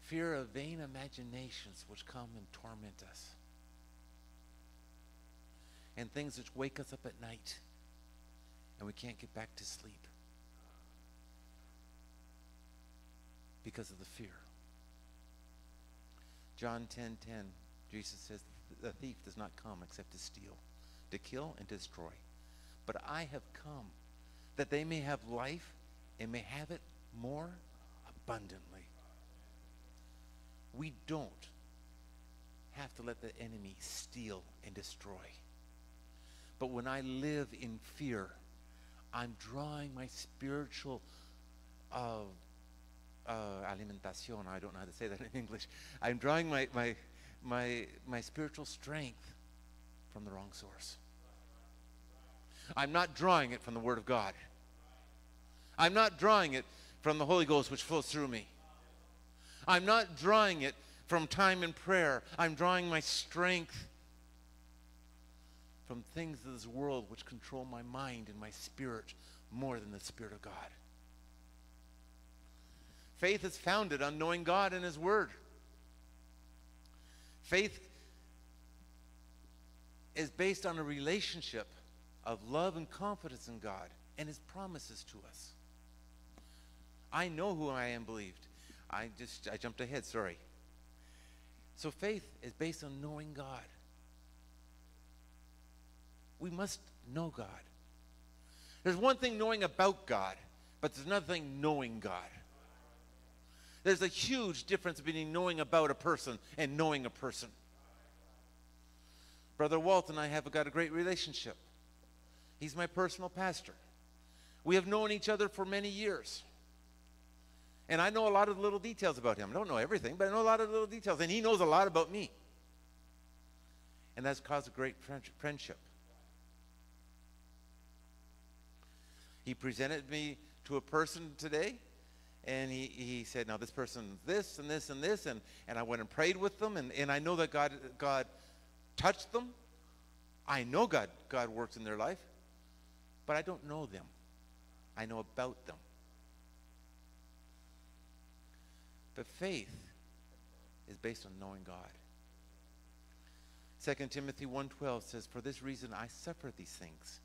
Fear of vain imaginations which come and torment us and things which wake us up at night and we can't get back to sleep because of the fear. John 10:10 10, 10, Jesus says the thief does not come except to steal, to kill and destroy. But I have come that they may have life and may have it more abundantly. We don't have to let the enemy steal and destroy. But when I live in fear, I'm drawing my spiritual uh, uh, alimentación. I don't know how to say that in English. I'm drawing my, my, my, my spiritual strength from the wrong source. I'm not drawing it from the Word of God. I'm not drawing it from the Holy Ghost which flows through me. I'm not drawing it from time in prayer. I'm drawing my strength from things of this world which control my mind and my spirit more than the Spirit of God. Faith is founded on knowing God and His Word. Faith is based on a relationship of love and confidence in God and His promises to us. I know who I am believed. I just I jumped ahead, sorry. So faith is based on knowing God we must know God. There's one thing knowing about God, but there's another thing knowing God. There's a huge difference between knowing about a person and knowing a person. Brother Walt and I have got a great relationship. He's my personal pastor. We have known each other for many years. And I know a lot of little details about him. I don't know everything, but I know a lot of little details. And he knows a lot about me. And that's caused a great friendship. He presented me to a person today, and he, he said, Now, this person, this and this and this. And, and I went and prayed with them, and, and I know that God, God touched them. I know God, God works in their life, but I don't know them. I know about them. But faith is based on knowing God. 2 Timothy 1:12 says, "For this reason I suffer these things.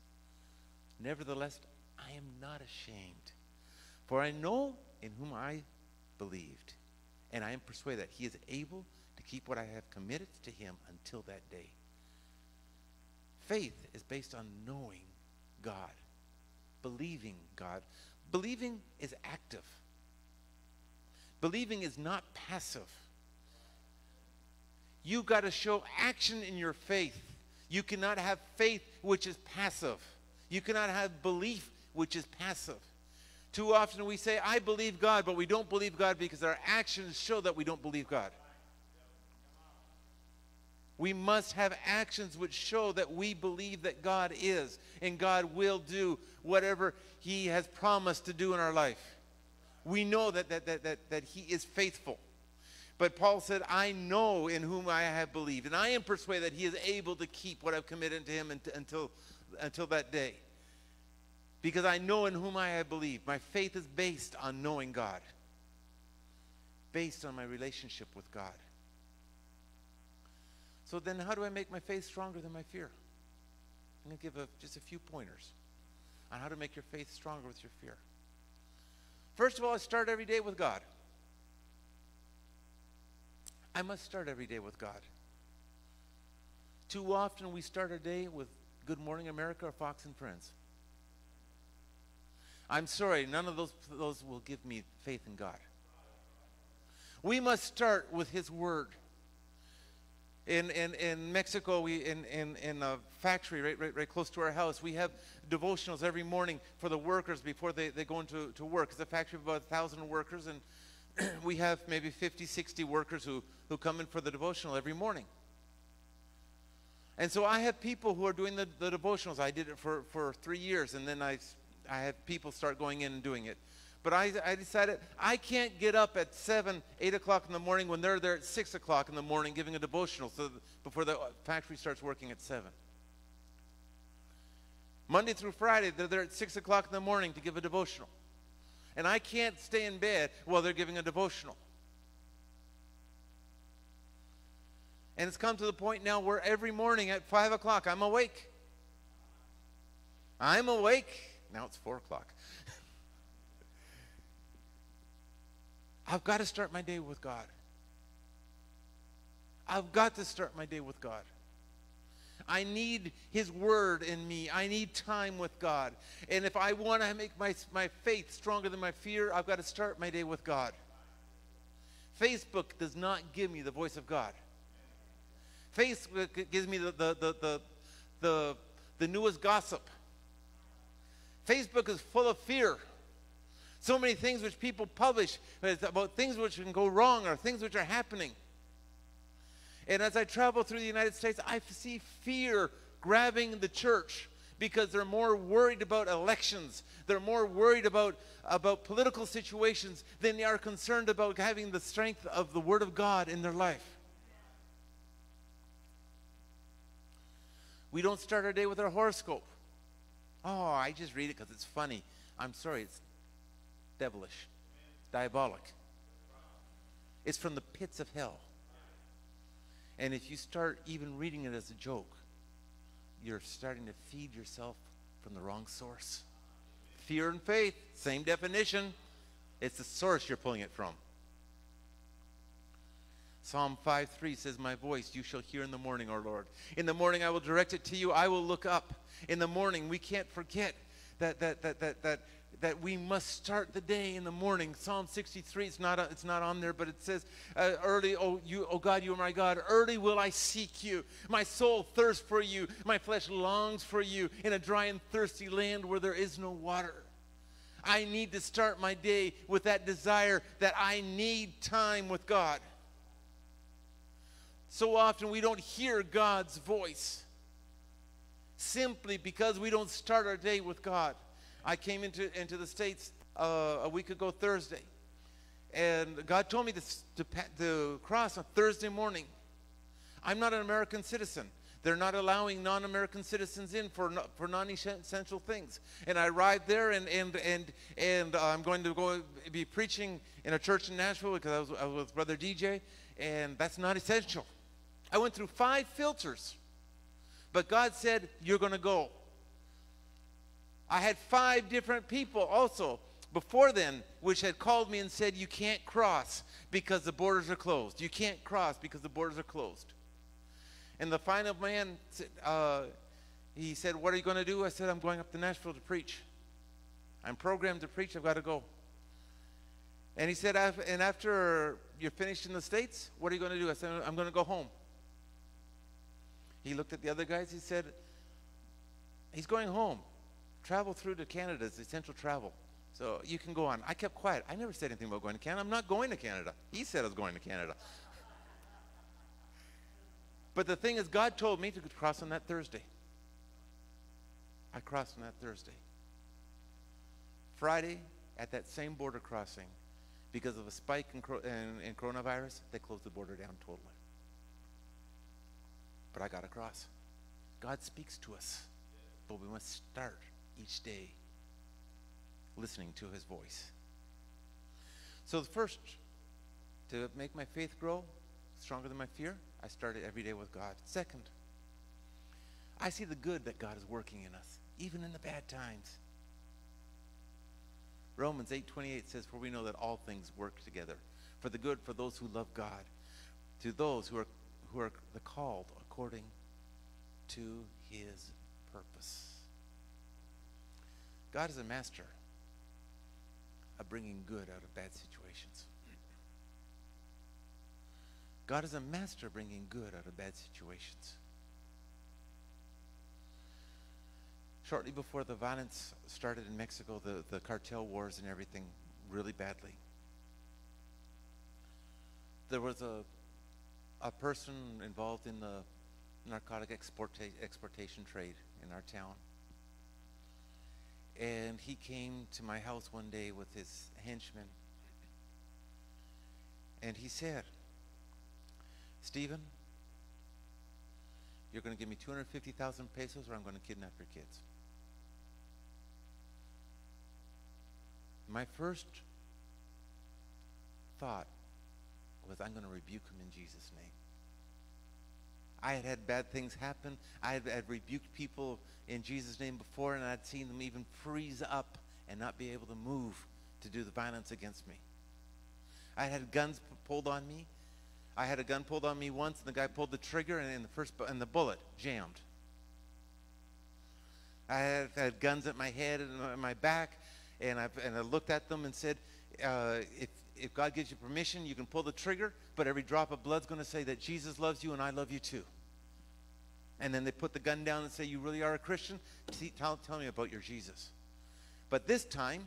Nevertheless, I am not ashamed, for I know in whom I believed, And I am persuaded that he is able to keep what I have committed to him until that day. Faith is based on knowing God, believing God. Believing is active. Believing is not passive. You've got to show action in your faith. You cannot have faith which is passive. You cannot have belief which is passive. Too often we say, I believe God, but we don't believe God because our actions show that we don't believe God. We must have actions which show that we believe that God is and God will do whatever He has promised to do in our life. We know that, that, that, that, that He is faithful. But Paul said, I know in whom I have believed, and I am persuaded that He is able to keep what I've committed to Him until, until that day. Because I know in whom I have believed. My faith is based on knowing God, based on my relationship with God. So then, how do I make my faith stronger than my fear? I'm going to give a, just a few pointers on how to make your faith stronger with your fear. First of all, I start every day with God. I must start every day with God. Too often we start our day with Good Morning America or Fox and Friends. I'm sorry, none of those, those will give me faith in God. We must start with His Word. In, in, in Mexico, we, in, in, in a factory right, right, right close to our house, we have devotionals every morning for the workers before they, they go into to work. It's a factory of about 1,000 workers, and (clears throat) we have maybe 50, 60 workers who, who come in for the devotional every morning. And so I have people who are doing the, the devotionals. I did it for, for three years, and then I, I have people start going in and doing it. But I, I decided I can't get up at 7, 8 o'clock in the morning when they're there at 6 o'clock in the morning giving a devotional so before the factory starts working at 7. Monday through Friday, they're there at 6 o'clock in the morning to give a devotional. And I can't stay in bed while they're giving a devotional. And it's come to the point now where every morning at 5 o'clock, I'm awake. I'm awake. Now it's 4 o'clock. (laughs) I've got to start my day with God. I've got to start my day with God. I need His Word in me. I need time with God. And if I want to make my, my faith stronger than my fear, I've got to start my day with God. Facebook does not give me the voice of God. Facebook gives me the, the, the, the, the, the newest gossip. Facebook is full of fear. So many things which people publish about things which can go wrong or things which are happening. And as I travel through the United States, I see fear grabbing the church because they're more worried about elections. They're more worried about, about political situations than they are concerned about having the strength of the Word of God in their life. We don't start our day with our horoscope. Oh, I just read it because it's funny. I'm sorry, it's devilish, diabolic. It's from the pits of hell. And if you start even reading it as a joke, you're starting to feed yourself from the wrong source. Fear and faith, same definition. It's the source you're pulling it from. Psalm 5:3 says, My voice you shall hear in the morning, O Lord. In the morning I will direct it to you. I will look up. In the morning, we can't forget that, that, that, that, that that we must start the day in the morning. Psalm 63, it's not, it's not on there, but it says, uh, early, oh, you, oh God, you are my God. Early will I seek you. My soul thirsts for you. My flesh longs for you in a dry and thirsty land where there is no water. I need to start my day with that desire that I need time with God. So often we don't hear God's voice simply because we don't start our day with God. I came into, into the States uh, a week ago Thursday. And God told me to, to, to cross on Thursday morning. I'm not an American citizen. They're not allowing non-American citizens in for, for non-essential things. And I arrived there, and and and and uh, I'm going to go be preaching in a church in Nashville because I was, I was with Brother DJ, and that's not essential. I went through five filters, but God said you're going to go. I had five different people also before then, which had called me and said, You can't cross because the borders are closed. You can't cross because the borders are closed. And the final man, uh, he said, What are you going to do? I said, I'm going up to Nashville to preach. I'm programmed to preach. I've got to go. And he said, And after you're finished in the States, what are you going to do? I said, I'm going to go home. He looked at the other guys. He said, He's going home. Travel through to Canada. It's essential travel. So you can go on. I kept quiet. I never said anything about going to Canada. I'm not going to Canada. He said I was going to Canada. But the thing is, God told me to cross on that Thursday. I crossed on that Thursday. Friday, at that same border crossing, because of a spike in, in, in coronavirus, they closed the border down totally. But I got across. God speaks to us, but we must start each day listening to his voice. So, the first, to make my faith grow stronger than my fear, I started every day with God. Second, I see the good that God is working in us, even in the bad times. Romans 8:28 says, "For we know that all things work together for the good for those who love God, to those who are who are the called according to his purpose." God is a master of bringing good out of bad situations. God is a master of bringing good out of bad situations. Shortly before the violence started in Mexico, the, the cartel wars and everything really badly. There was a, a person involved in the narcotic exporta- exportation trade in our town. And he came to my house one day with his henchmen. And he said, Steven, you're going to give me 250,000 pesos or I'm going to kidnap your kids. My first thought was, I'm going to rebuke him in Jesus' name. I had had bad things happen. I had, had rebuked people in Jesus' name before, and I'd seen them even freeze up and not be able to move to do the violence against me. I had guns pulled on me. I had a gun pulled on me once, and the guy pulled the trigger, and, and the first and the bullet jammed. I had, had guns at my head and my- my back, and I and I looked at them and said, uh, if if God gives you permission, you can pull the trigger, but every drop of blood's going to say that Jesus loves you and I love you too. And then they put the gun down and say, "You really are a Christian? Tell, tell me about your Jesus." But this time,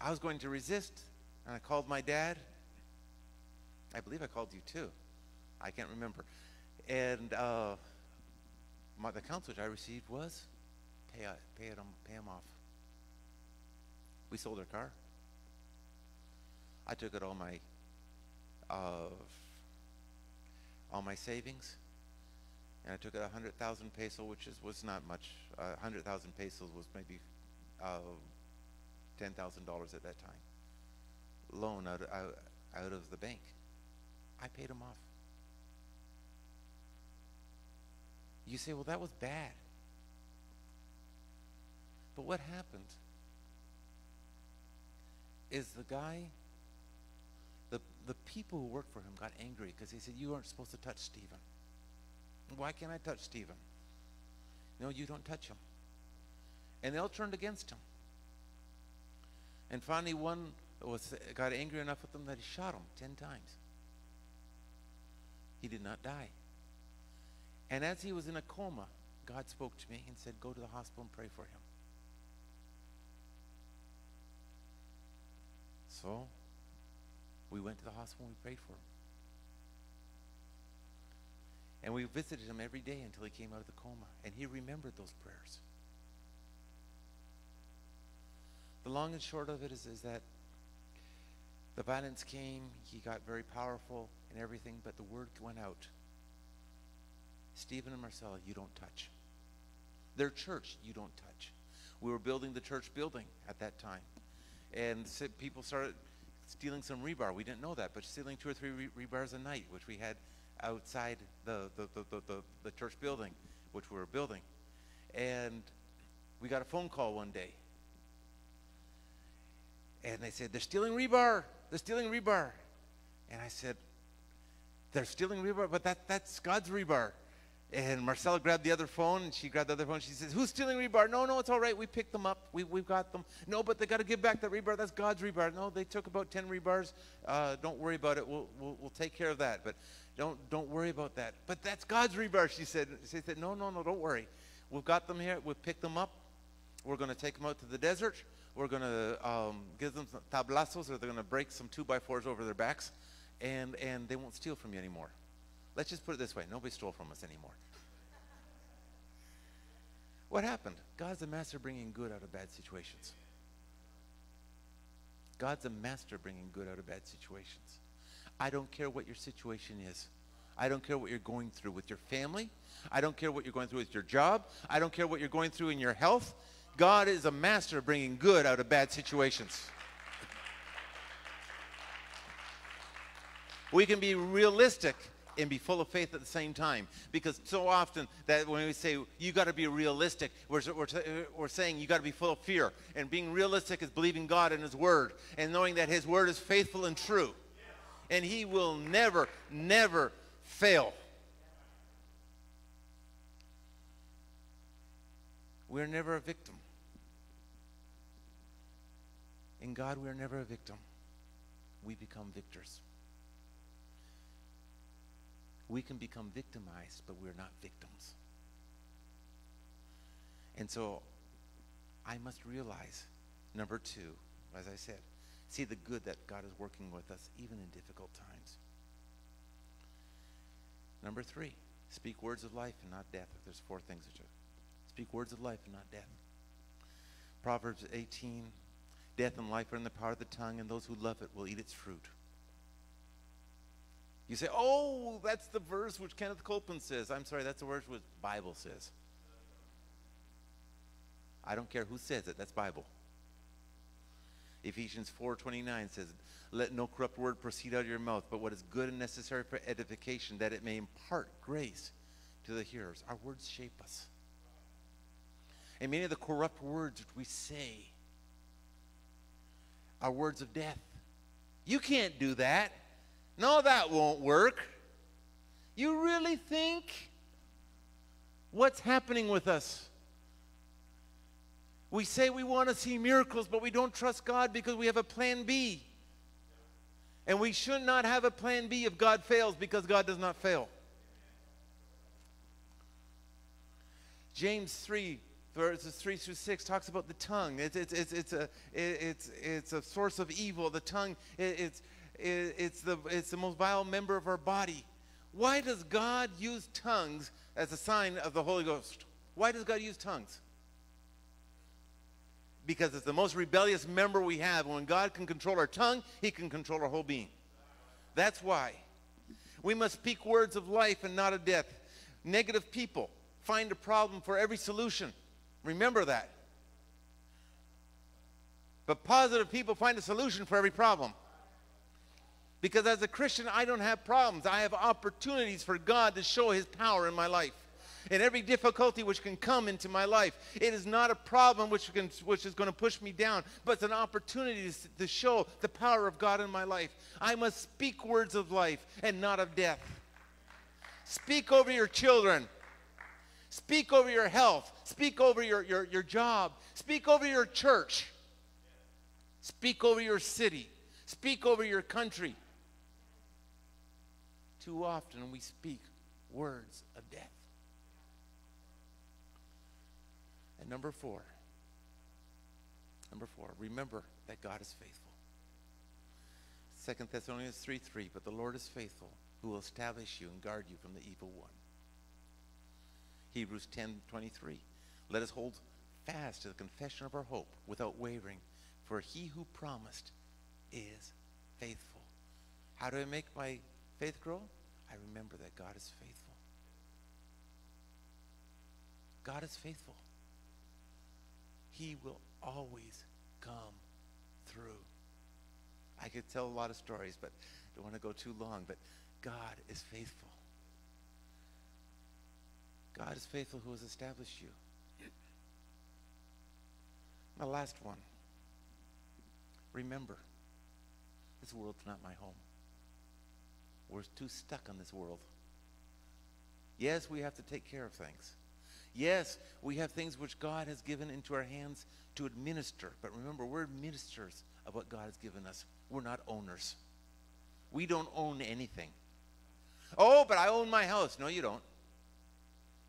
I was going to resist, and I called my dad. I believe I called you too. I can't remember. And uh, my, the counsel which I received was pay, it- pay, it, pay him off. We sold our car. I took out all my uh, all my savings, and I took a hundred thousand peso, which is was not much. A hundred thousand pesos was maybe uh, ten thousand dollars at that time. Loan out, out out of the bank. I paid him off. You say, well, that was bad. But what happened is the guy, the, the people who worked for him got angry because he said, You aren't supposed to touch Steven. Why can't I touch Steven? No, you don't touch him. And they all turned against him. And finally, one was, got angry enough with them that he shot him 10 times. He did not die. And as he was in a coma, God spoke to me and said, Go to the hospital and pray for him. So we went to the hospital and we prayed for him. And we visited him every day until he came out of the coma. And he remembered those prayers. The long and short of it is, is that the violence came, he got very powerful and everything, but the word went out. Steven and Marcella, you don't touch. Their church, you don't touch. We were building the church building at that time. And people started stealing some rebar. We didn't know that, but stealing two or three re- rebars a night, which we had outside the, the, the, the, the, church building, which we were building. And we got a phone call one day. And they said, They're stealing rebar. They're stealing rebar. And I said, They're stealing rebar, but that, that's God's rebar. And Marcella grabbed the other phone, and she grabbed the other phone. She says, Who's stealing rebar? No, no, it's all right. We picked them up. We, we've got them. No, but they got to give back that rebar. That's God's rebar. No, they took about 10 rebars. Uh, don't worry about it. We'll, we'll, we'll take care of that. But don't, don't worry about that. But that's God's rebar, she said. She said, No, no, no, don't worry. We've got them here. We've picked them up. We're going to take them out to the desert. We're going to um, give them tablazos, or they're going to break some two by fours over their backs, and, and they won't steal from you anymore. Let's just put it this way nobody stole from us anymore. What happened? God's a master bringing good out of bad situations. God's a master bringing good out of bad situations. I don't care what your situation is. I don't care what you're going through with your family. I don't care what you're going through with your job. I don't care what you're going through in your health. God is a master bringing good out of bad situations. We can be realistic and be full of faith at the same time. Because so often that when we say you got to be realistic, we're, we're, we're saying you got to be full of fear. And being realistic is believing God and His Word and knowing that His Word is faithful and true. And He will never, never fail. We're never a victim. In God, we're never a victim. We become victors. We can become victimized, but we're not victims. And so I must realize, number two, as I said, see the good that God is working with us even in difficult times. Number three, speak words of life and not death. There's four things that you speak words of life and not death. Proverbs 18, death and life are in the power of the tongue, and those who love it will eat its fruit. You say, oh, that's the verse which Kenneth Copeland says. I'm sorry, that's the verse which Bible says. I don't care who says it, that's Bible. Ephesians 4:29 says, "Let no corrupt word proceed out of your mouth, but what is good and necessary for edification, that it may impart grace to the hearers." Our words shape us. And many of the corrupt words which we say are words of death. You can't do that. No, that won't work. You really think? What's happening with us? We say we want to see miracles, but we don't trust God because we have a plan B. And we should not have a plan B if God fails because God does not fail. James 3, verses 3 through 6 talks about the tongue. It's, it's, it's, it's, a, it's, it's a source of evil. The tongue, it's, it's, the, it's the most vile member of our body. Why does God use tongues as a sign of the Holy Ghost? Why does God use tongues? Because it's the most rebellious member we have. When God can control our tongue, He can control our whole being. That's why. We must speak words of life and not of death. Negative people find a problem for every solution. Remember that. But positive people find a solution for every problem. Because as a Christian, I don't have problems. I have opportunities for God to show His power in my life. And every difficulty which can come into my life, it is not a problem which, can, which is going to push me down, but it's an opportunity to, to show the power of God in my life. I must speak words of life and not of death. Speak over your children. Speak over your health. Speak over your, your, your job. Speak over your church. Speak over your city. Speak over your country. Too often we speak words of death. And number four, number four, remember that God is faithful. Second Thessalonians 3 3, but the Lord is faithful, who will establish you and guard you from the evil one. Hebrews 10 23, let us hold fast to the confession of our hope without wavering, for he who promised is faithful. How do I make my faith grow? I remember that God is faithful. God is faithful. He will always come through. I could tell a lot of stories, but I don't want to go too long. But God is faithful. God is faithful who has established you. The last one. remember, this world's not my home. We're too stuck on this world. Yes, we have to take care of things. Yes, we have things which God has given into our hands to administer. But remember, we're ministers of what God has given us. We're not owners. We don't own anything. Oh, but I own my house. No, you don't.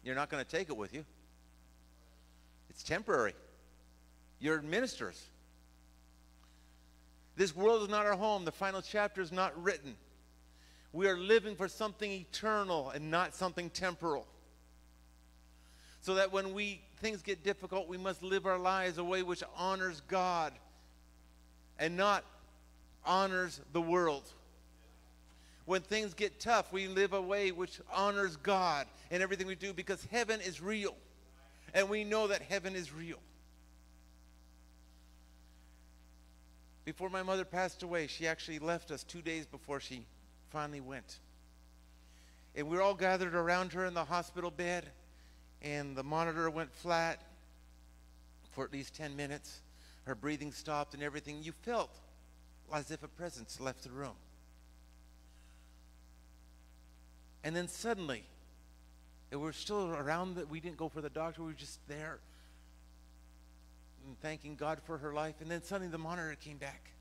You're not going to take it with you. It's temporary. You're ministers. This world is not our home. The final chapter is not written. We are living for something eternal and not something temporal. So that when we things get difficult, we must live our lives a way which honors God and not honors the world. When things get tough, we live a way which honors God in everything we do because heaven is real. And we know that heaven is real. Before my mother passed away, she actually left us two days before she finally went. And we were all gathered around her in the hospital bed, and the monitor went flat for at least 10 minutes. Her breathing stopped and everything. You felt as if a presence left the room. And then suddenly, and we're still around that we didn't go for the doctor, we were just there and thanking God for her life. And then suddenly the monitor came back.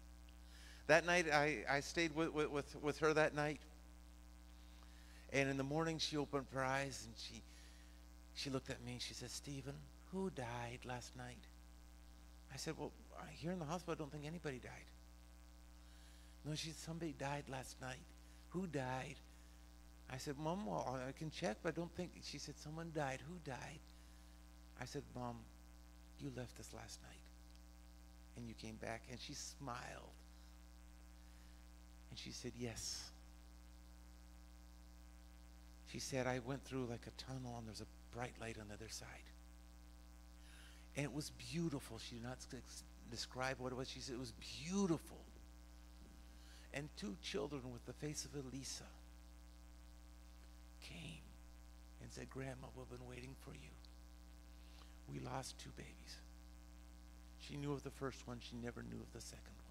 That night, I, I stayed with, with, with her that night. And in the morning, she opened her eyes and she, she looked at me and she said, Steven, who died last night? I said, well, here in the hospital, I don't think anybody died. No, she said, somebody died last night. Who died? I said, Mom, well, I can check, but I don't think. She said, someone died. Who died? I said, Mom, you left us last night. And you came back. And she smiled. And she said, Yes. She said, I went through like a tunnel and there's a bright light on the other side. And it was beautiful. She did not describe what it was. She said it was beautiful. And two children with the face of Elisa came and said, Grandma, we've been waiting for you. We lost two babies. She knew of the first one, she never knew of the second one.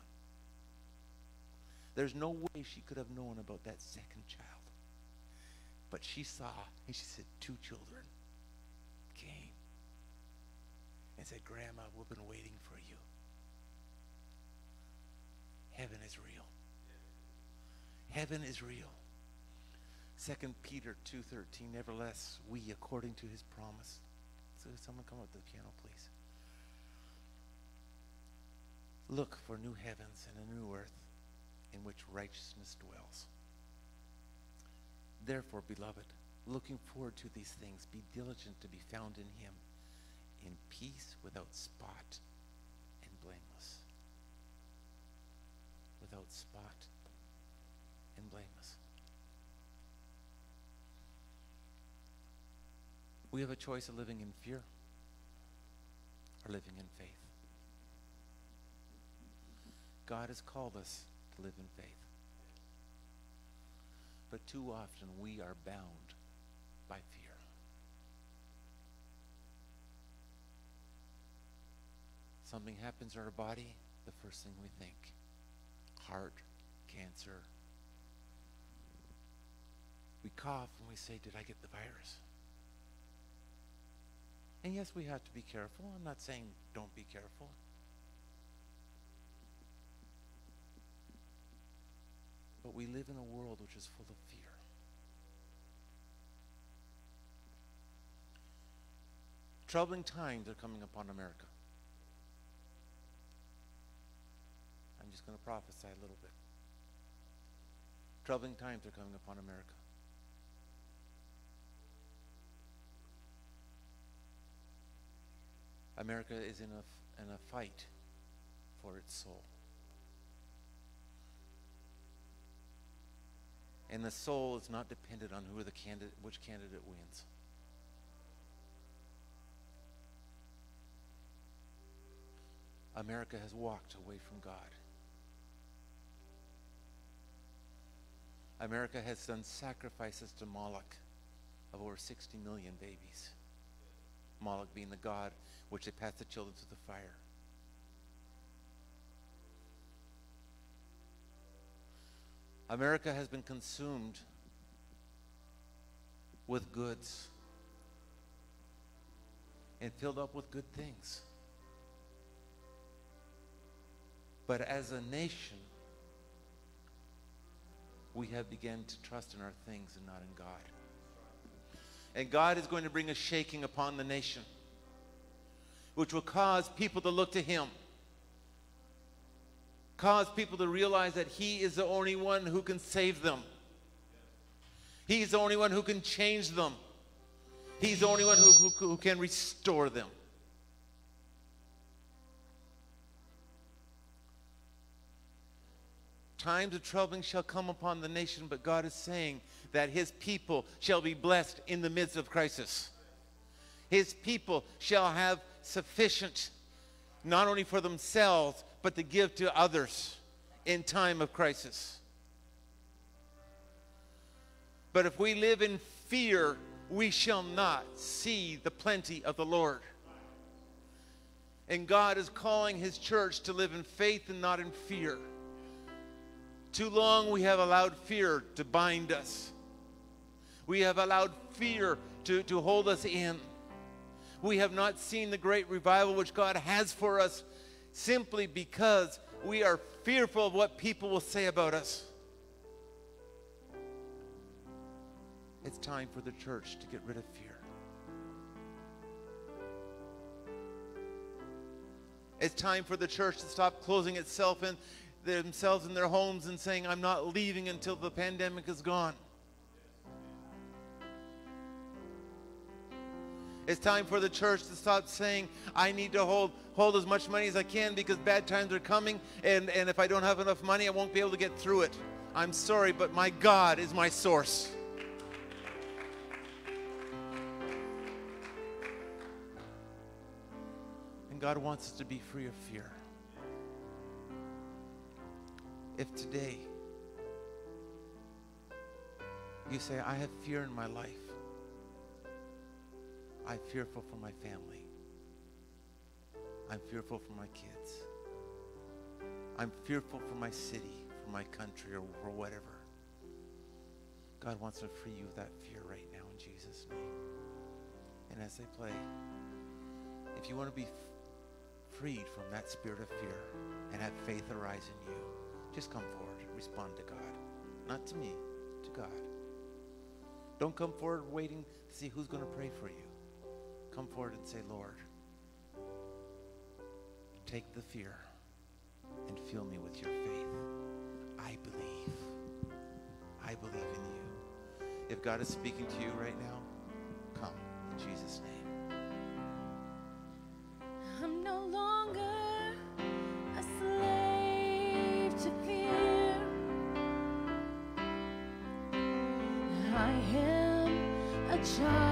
There's no way she could have known about that second child. But she saw, and she said, Two children came and said, Grandma, we've been waiting for you. Heaven is real. Heaven is real. 2 Peter 2.13, nevertheless, we, according to his promise. So someone come up to the piano, please. Look for new heavens and a new earth in which righteousness dwells. Therefore, beloved, looking forward to these things, be diligent to be found in him, in peace, without spot, and blameless. Without spot and blameless. We have a choice of living in fear or living in faith. God has called us live in faith. But too often we are bound by fear. Something happens to our body, the first thing we think heart, cancer. We cough and we say, Did I get the virus? And yes, we have to be careful. I'm not saying don't be careful. But we live in a world which is full of fear. Troubling times are coming upon America. I'm just going to prophesy a little bit. Troubling times are coming upon America. America is in a, in a fight for its soul. And the soul is not dependent on who the candidate, which candidate wins. America has walked away from God. America has done sacrifices to Moloch of over 60 million babies. Moloch being the god which they passed the children through the fire. America has been consumed with goods and filled up with good things. But as a nation, we have begun to trust in our things and not in God. And God is going to bring a shaking upon the nation, which will cause people to look to Him, cause people to realize that He is the only one who can save them. He's the only one who can change them. He's the only one who, who, who can restore them. Times of troubling shall come upon the nation, but God is saying that his people shall be blessed in the midst of crisis. His people shall have sufficient, not only for themselves, but to give to others in time of crisis. But if we live in fear, we shall not see the plenty of the Lord. And God is calling his church to live in faith and not in fear. Too long we have allowed fear to bind us. We have allowed fear to, to hold us in. We have not seen the great revival which God has for us simply because we are fearful of what people will say about us. It's time for the church to get rid of fear. It's time for the church to stop closing itself in themselves in their homes and saying, I'm not leaving until the pandemic is gone. It's time for the church to stop saying, I need to hold, hold as much money as I can because bad times are coming, and, and if I don't have enough money, I won't be able to get through it. I'm sorry, but my God is my source. And God wants us to be free of fear. If today you say, I have fear in my life, I'm fearful for my family, I'm fearful for my kids, I'm fearful for my city, for my country, or for whatever. God wants to free you of that fear right now in Jesus' name. And as they play, if you want to be freed from that spirit of fear and have faith arise in you, just come forward and respond to God. Not to me, to God. Don't come forward waiting to see who's going to pray for you. Come forward and say, Lord, take the fear and fill me with your faith. I believe. I believe in you. If God is speaking to you right now, come in Jesus' name. I'm no longer a slave to fear. I am a child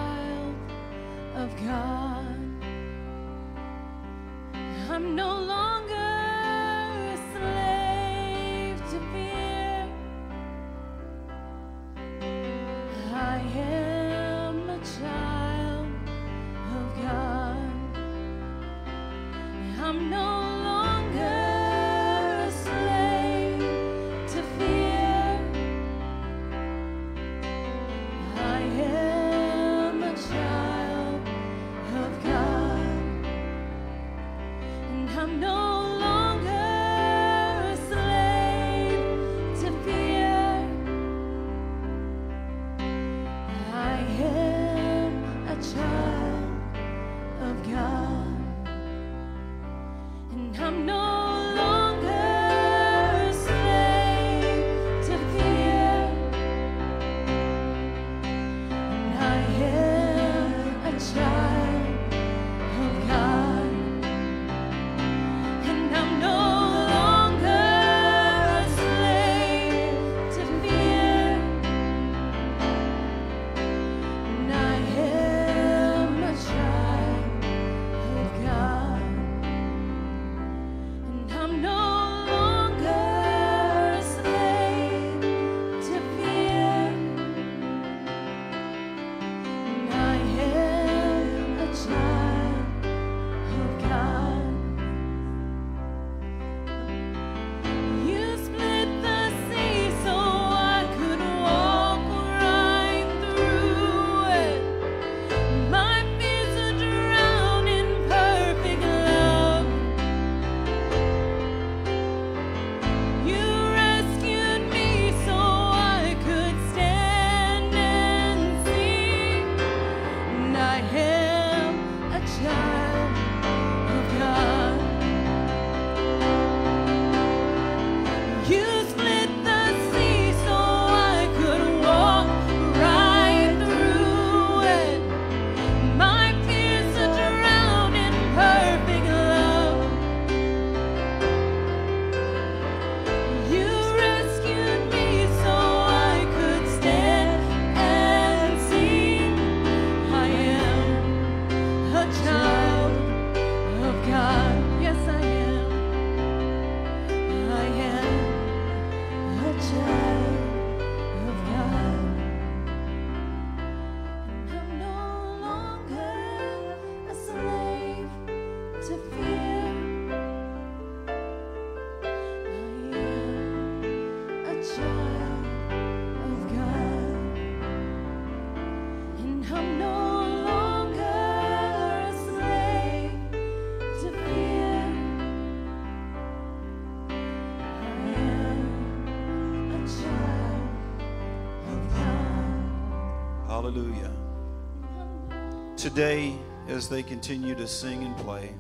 Today, as they continue to sing and play,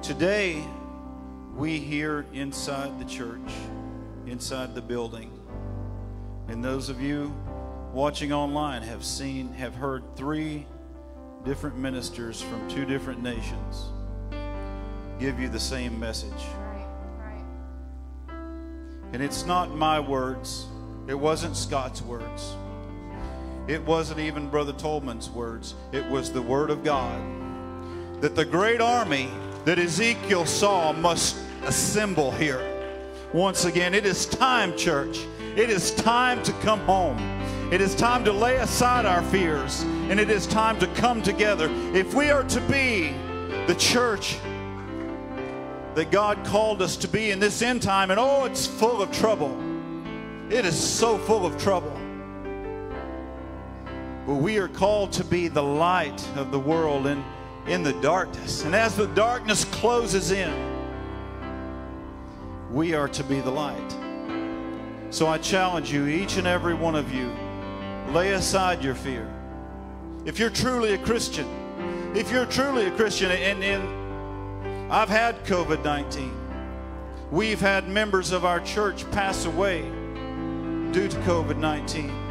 today we here inside the church, inside the building, and those of you watching online have seen, have heard three different ministers from two different nations give you the same message. And it's not my words, it wasn't Scott's words. It wasn't even Brother Tolbin's words. It was the Word of God. That the great army that Ezekiel saw must assemble here. Once again, it is time, church. It is time to come home. It is time to lay aside our fears. And it is time to come together. If we are to be the church that God called us to be in this end time, and oh, it's full of trouble. It is so full of trouble. But we are called to be the light of the world in, in the darkness. And as the darkness closes in, we are to be the light. So I challenge you, each and every one of you, lay aside your fear. If you're truly a Christian, if you're truly a Christian, and, and I've had COVID 19, we've had members of our church pass away due to COVID 19.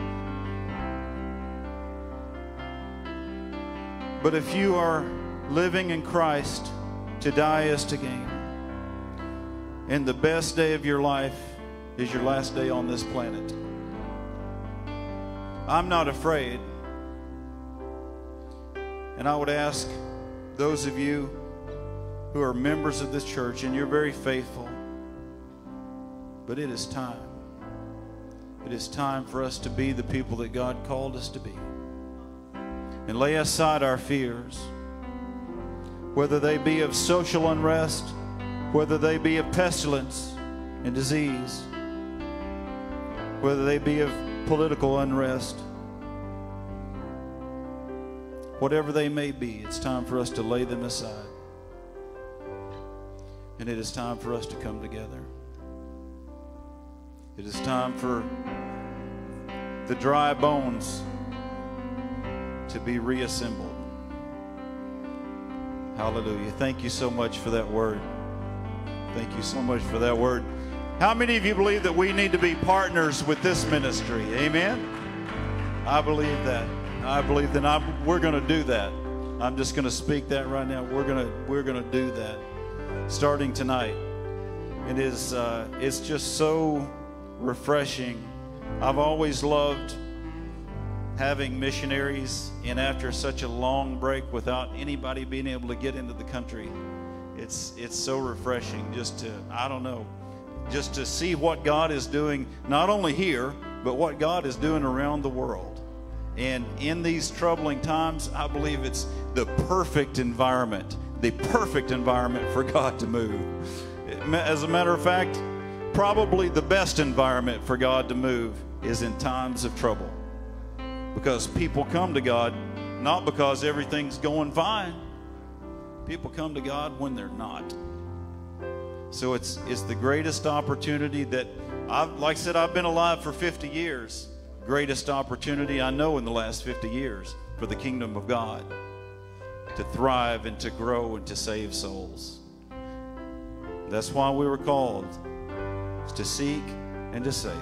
But if you are living in Christ, to die is to gain. And the best day of your life is your last day on this planet. I'm not afraid. And I would ask those of you who are members of this church, and you're very faithful, but it is time. It is time for us to be the people that God called us to be and lay aside our fears, whether they be of social unrest, whether they be of pestilence and disease, whether they be of political unrest, whatever they may be, it's time for us to lay them aside. And it is time for us to come together. It is time for the dry bones to be reassembled. Hallelujah. Thank you so much for that word. Thank you so much for that word. How many of you believe that we need to be partners with this ministry? Amen. I believe that. I believe that I'm, we're going to do that. I'm just going to speak that right now. We're going to we're going to do that starting tonight. It is uh, it's just so refreshing. I've always loved having missionaries in after such a long break without anybody being able to get into the country. It's it's so refreshing just to I don't know, just to see what God is doing not only here, but what God is doing around the world. And in these troubling times, I believe it's the perfect environment, the perfect environment for God to move. As a matter of fact, probably the best environment for God to move is in times of trouble. Because people come to God not because everything's going fine. People come to God when they're not. So it's it's the greatest opportunity that I've like I said I've been alive for 50 years. Greatest opportunity I know in the last 50 years for the kingdom of God to thrive and to grow and to save souls. That's why we were called to seek and to save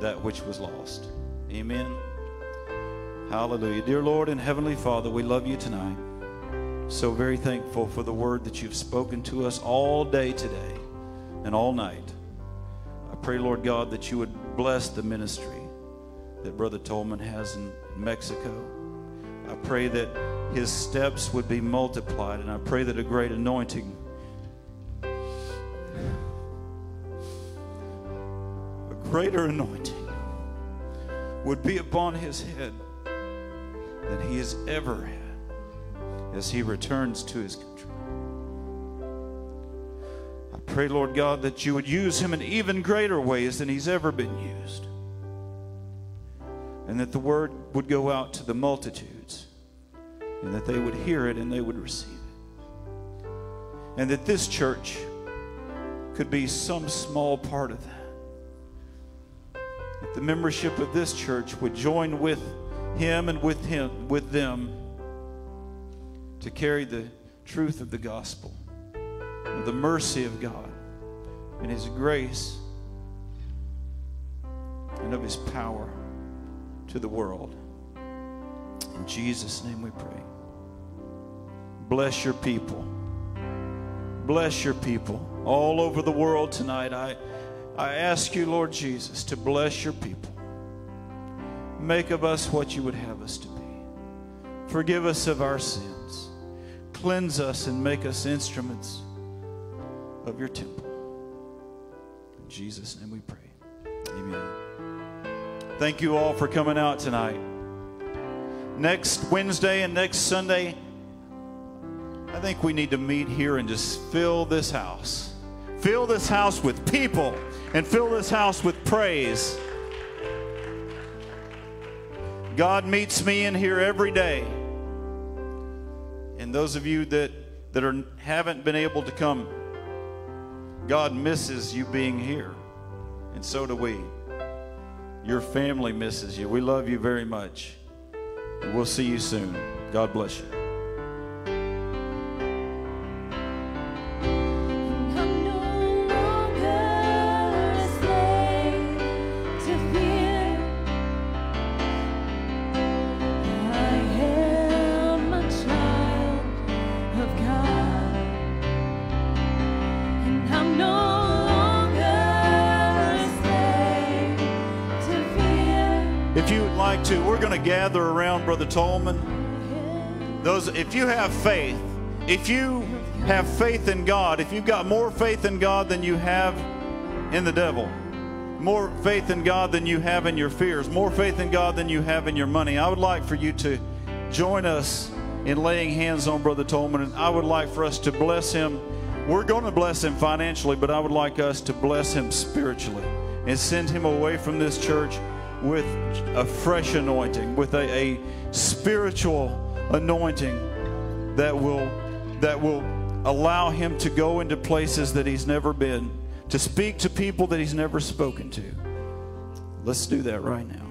that which was lost. Amen. Hallelujah. Dear Lord and Heavenly Father, we love you tonight. So very thankful for the word that you've spoken to us all day today and all night. I pray, Lord God, that you would bless the ministry that Brother Tolbin has in Mexico. I pray that his steps would be multiplied, and I pray that a great anointing, a greater anointing, would be upon his head than he has ever had as he returns to his country. I pray, Lord God, that you would use him in even greater ways than he's ever been used. and that the word would go out to the multitudes, and that they would hear it and they would receive it. And that this church could be some small part of that. That the membership of this church would join with him and with him with them to carry the truth of the gospel, of the mercy of God, and his grace, and of his power to the world. In Jesus' name we pray. Bless your people. Bless your people all over the world tonight. I, I ask you, Lord Jesus, to bless your people. Make of us what you would have us to be. Forgive us of our sins. Cleanse us and make us instruments of your temple. In Jesus' name we pray. Amen. Thank you all for coming out tonight. Next Wednesday and next Sunday, I think we need to meet here and just fill this house. Fill this house with people and fill this house with praise. God meets me in here every day. And those of you that, that are, haven't been able to come, God misses you being here. And so do we. Your family misses you. We love you very much. We'll see you soon. God bless you. Tolbin. Those, if you have faith, if you have faith in God, if you've got more faith in God than you have in the devil, more faith in God than you have in your fears, more faith in God than you have in your money, I would like for you to join us in laying hands on Brother Tolbin, and I would like for us to bless him. We're going to bless him financially, but I would like us to bless him spiritually and send him away from this church with a fresh anointing, with a, a spiritual anointing that will that will allow him to go into places that he's never been, to speak to people that he's never spoken to. Let's do that right now.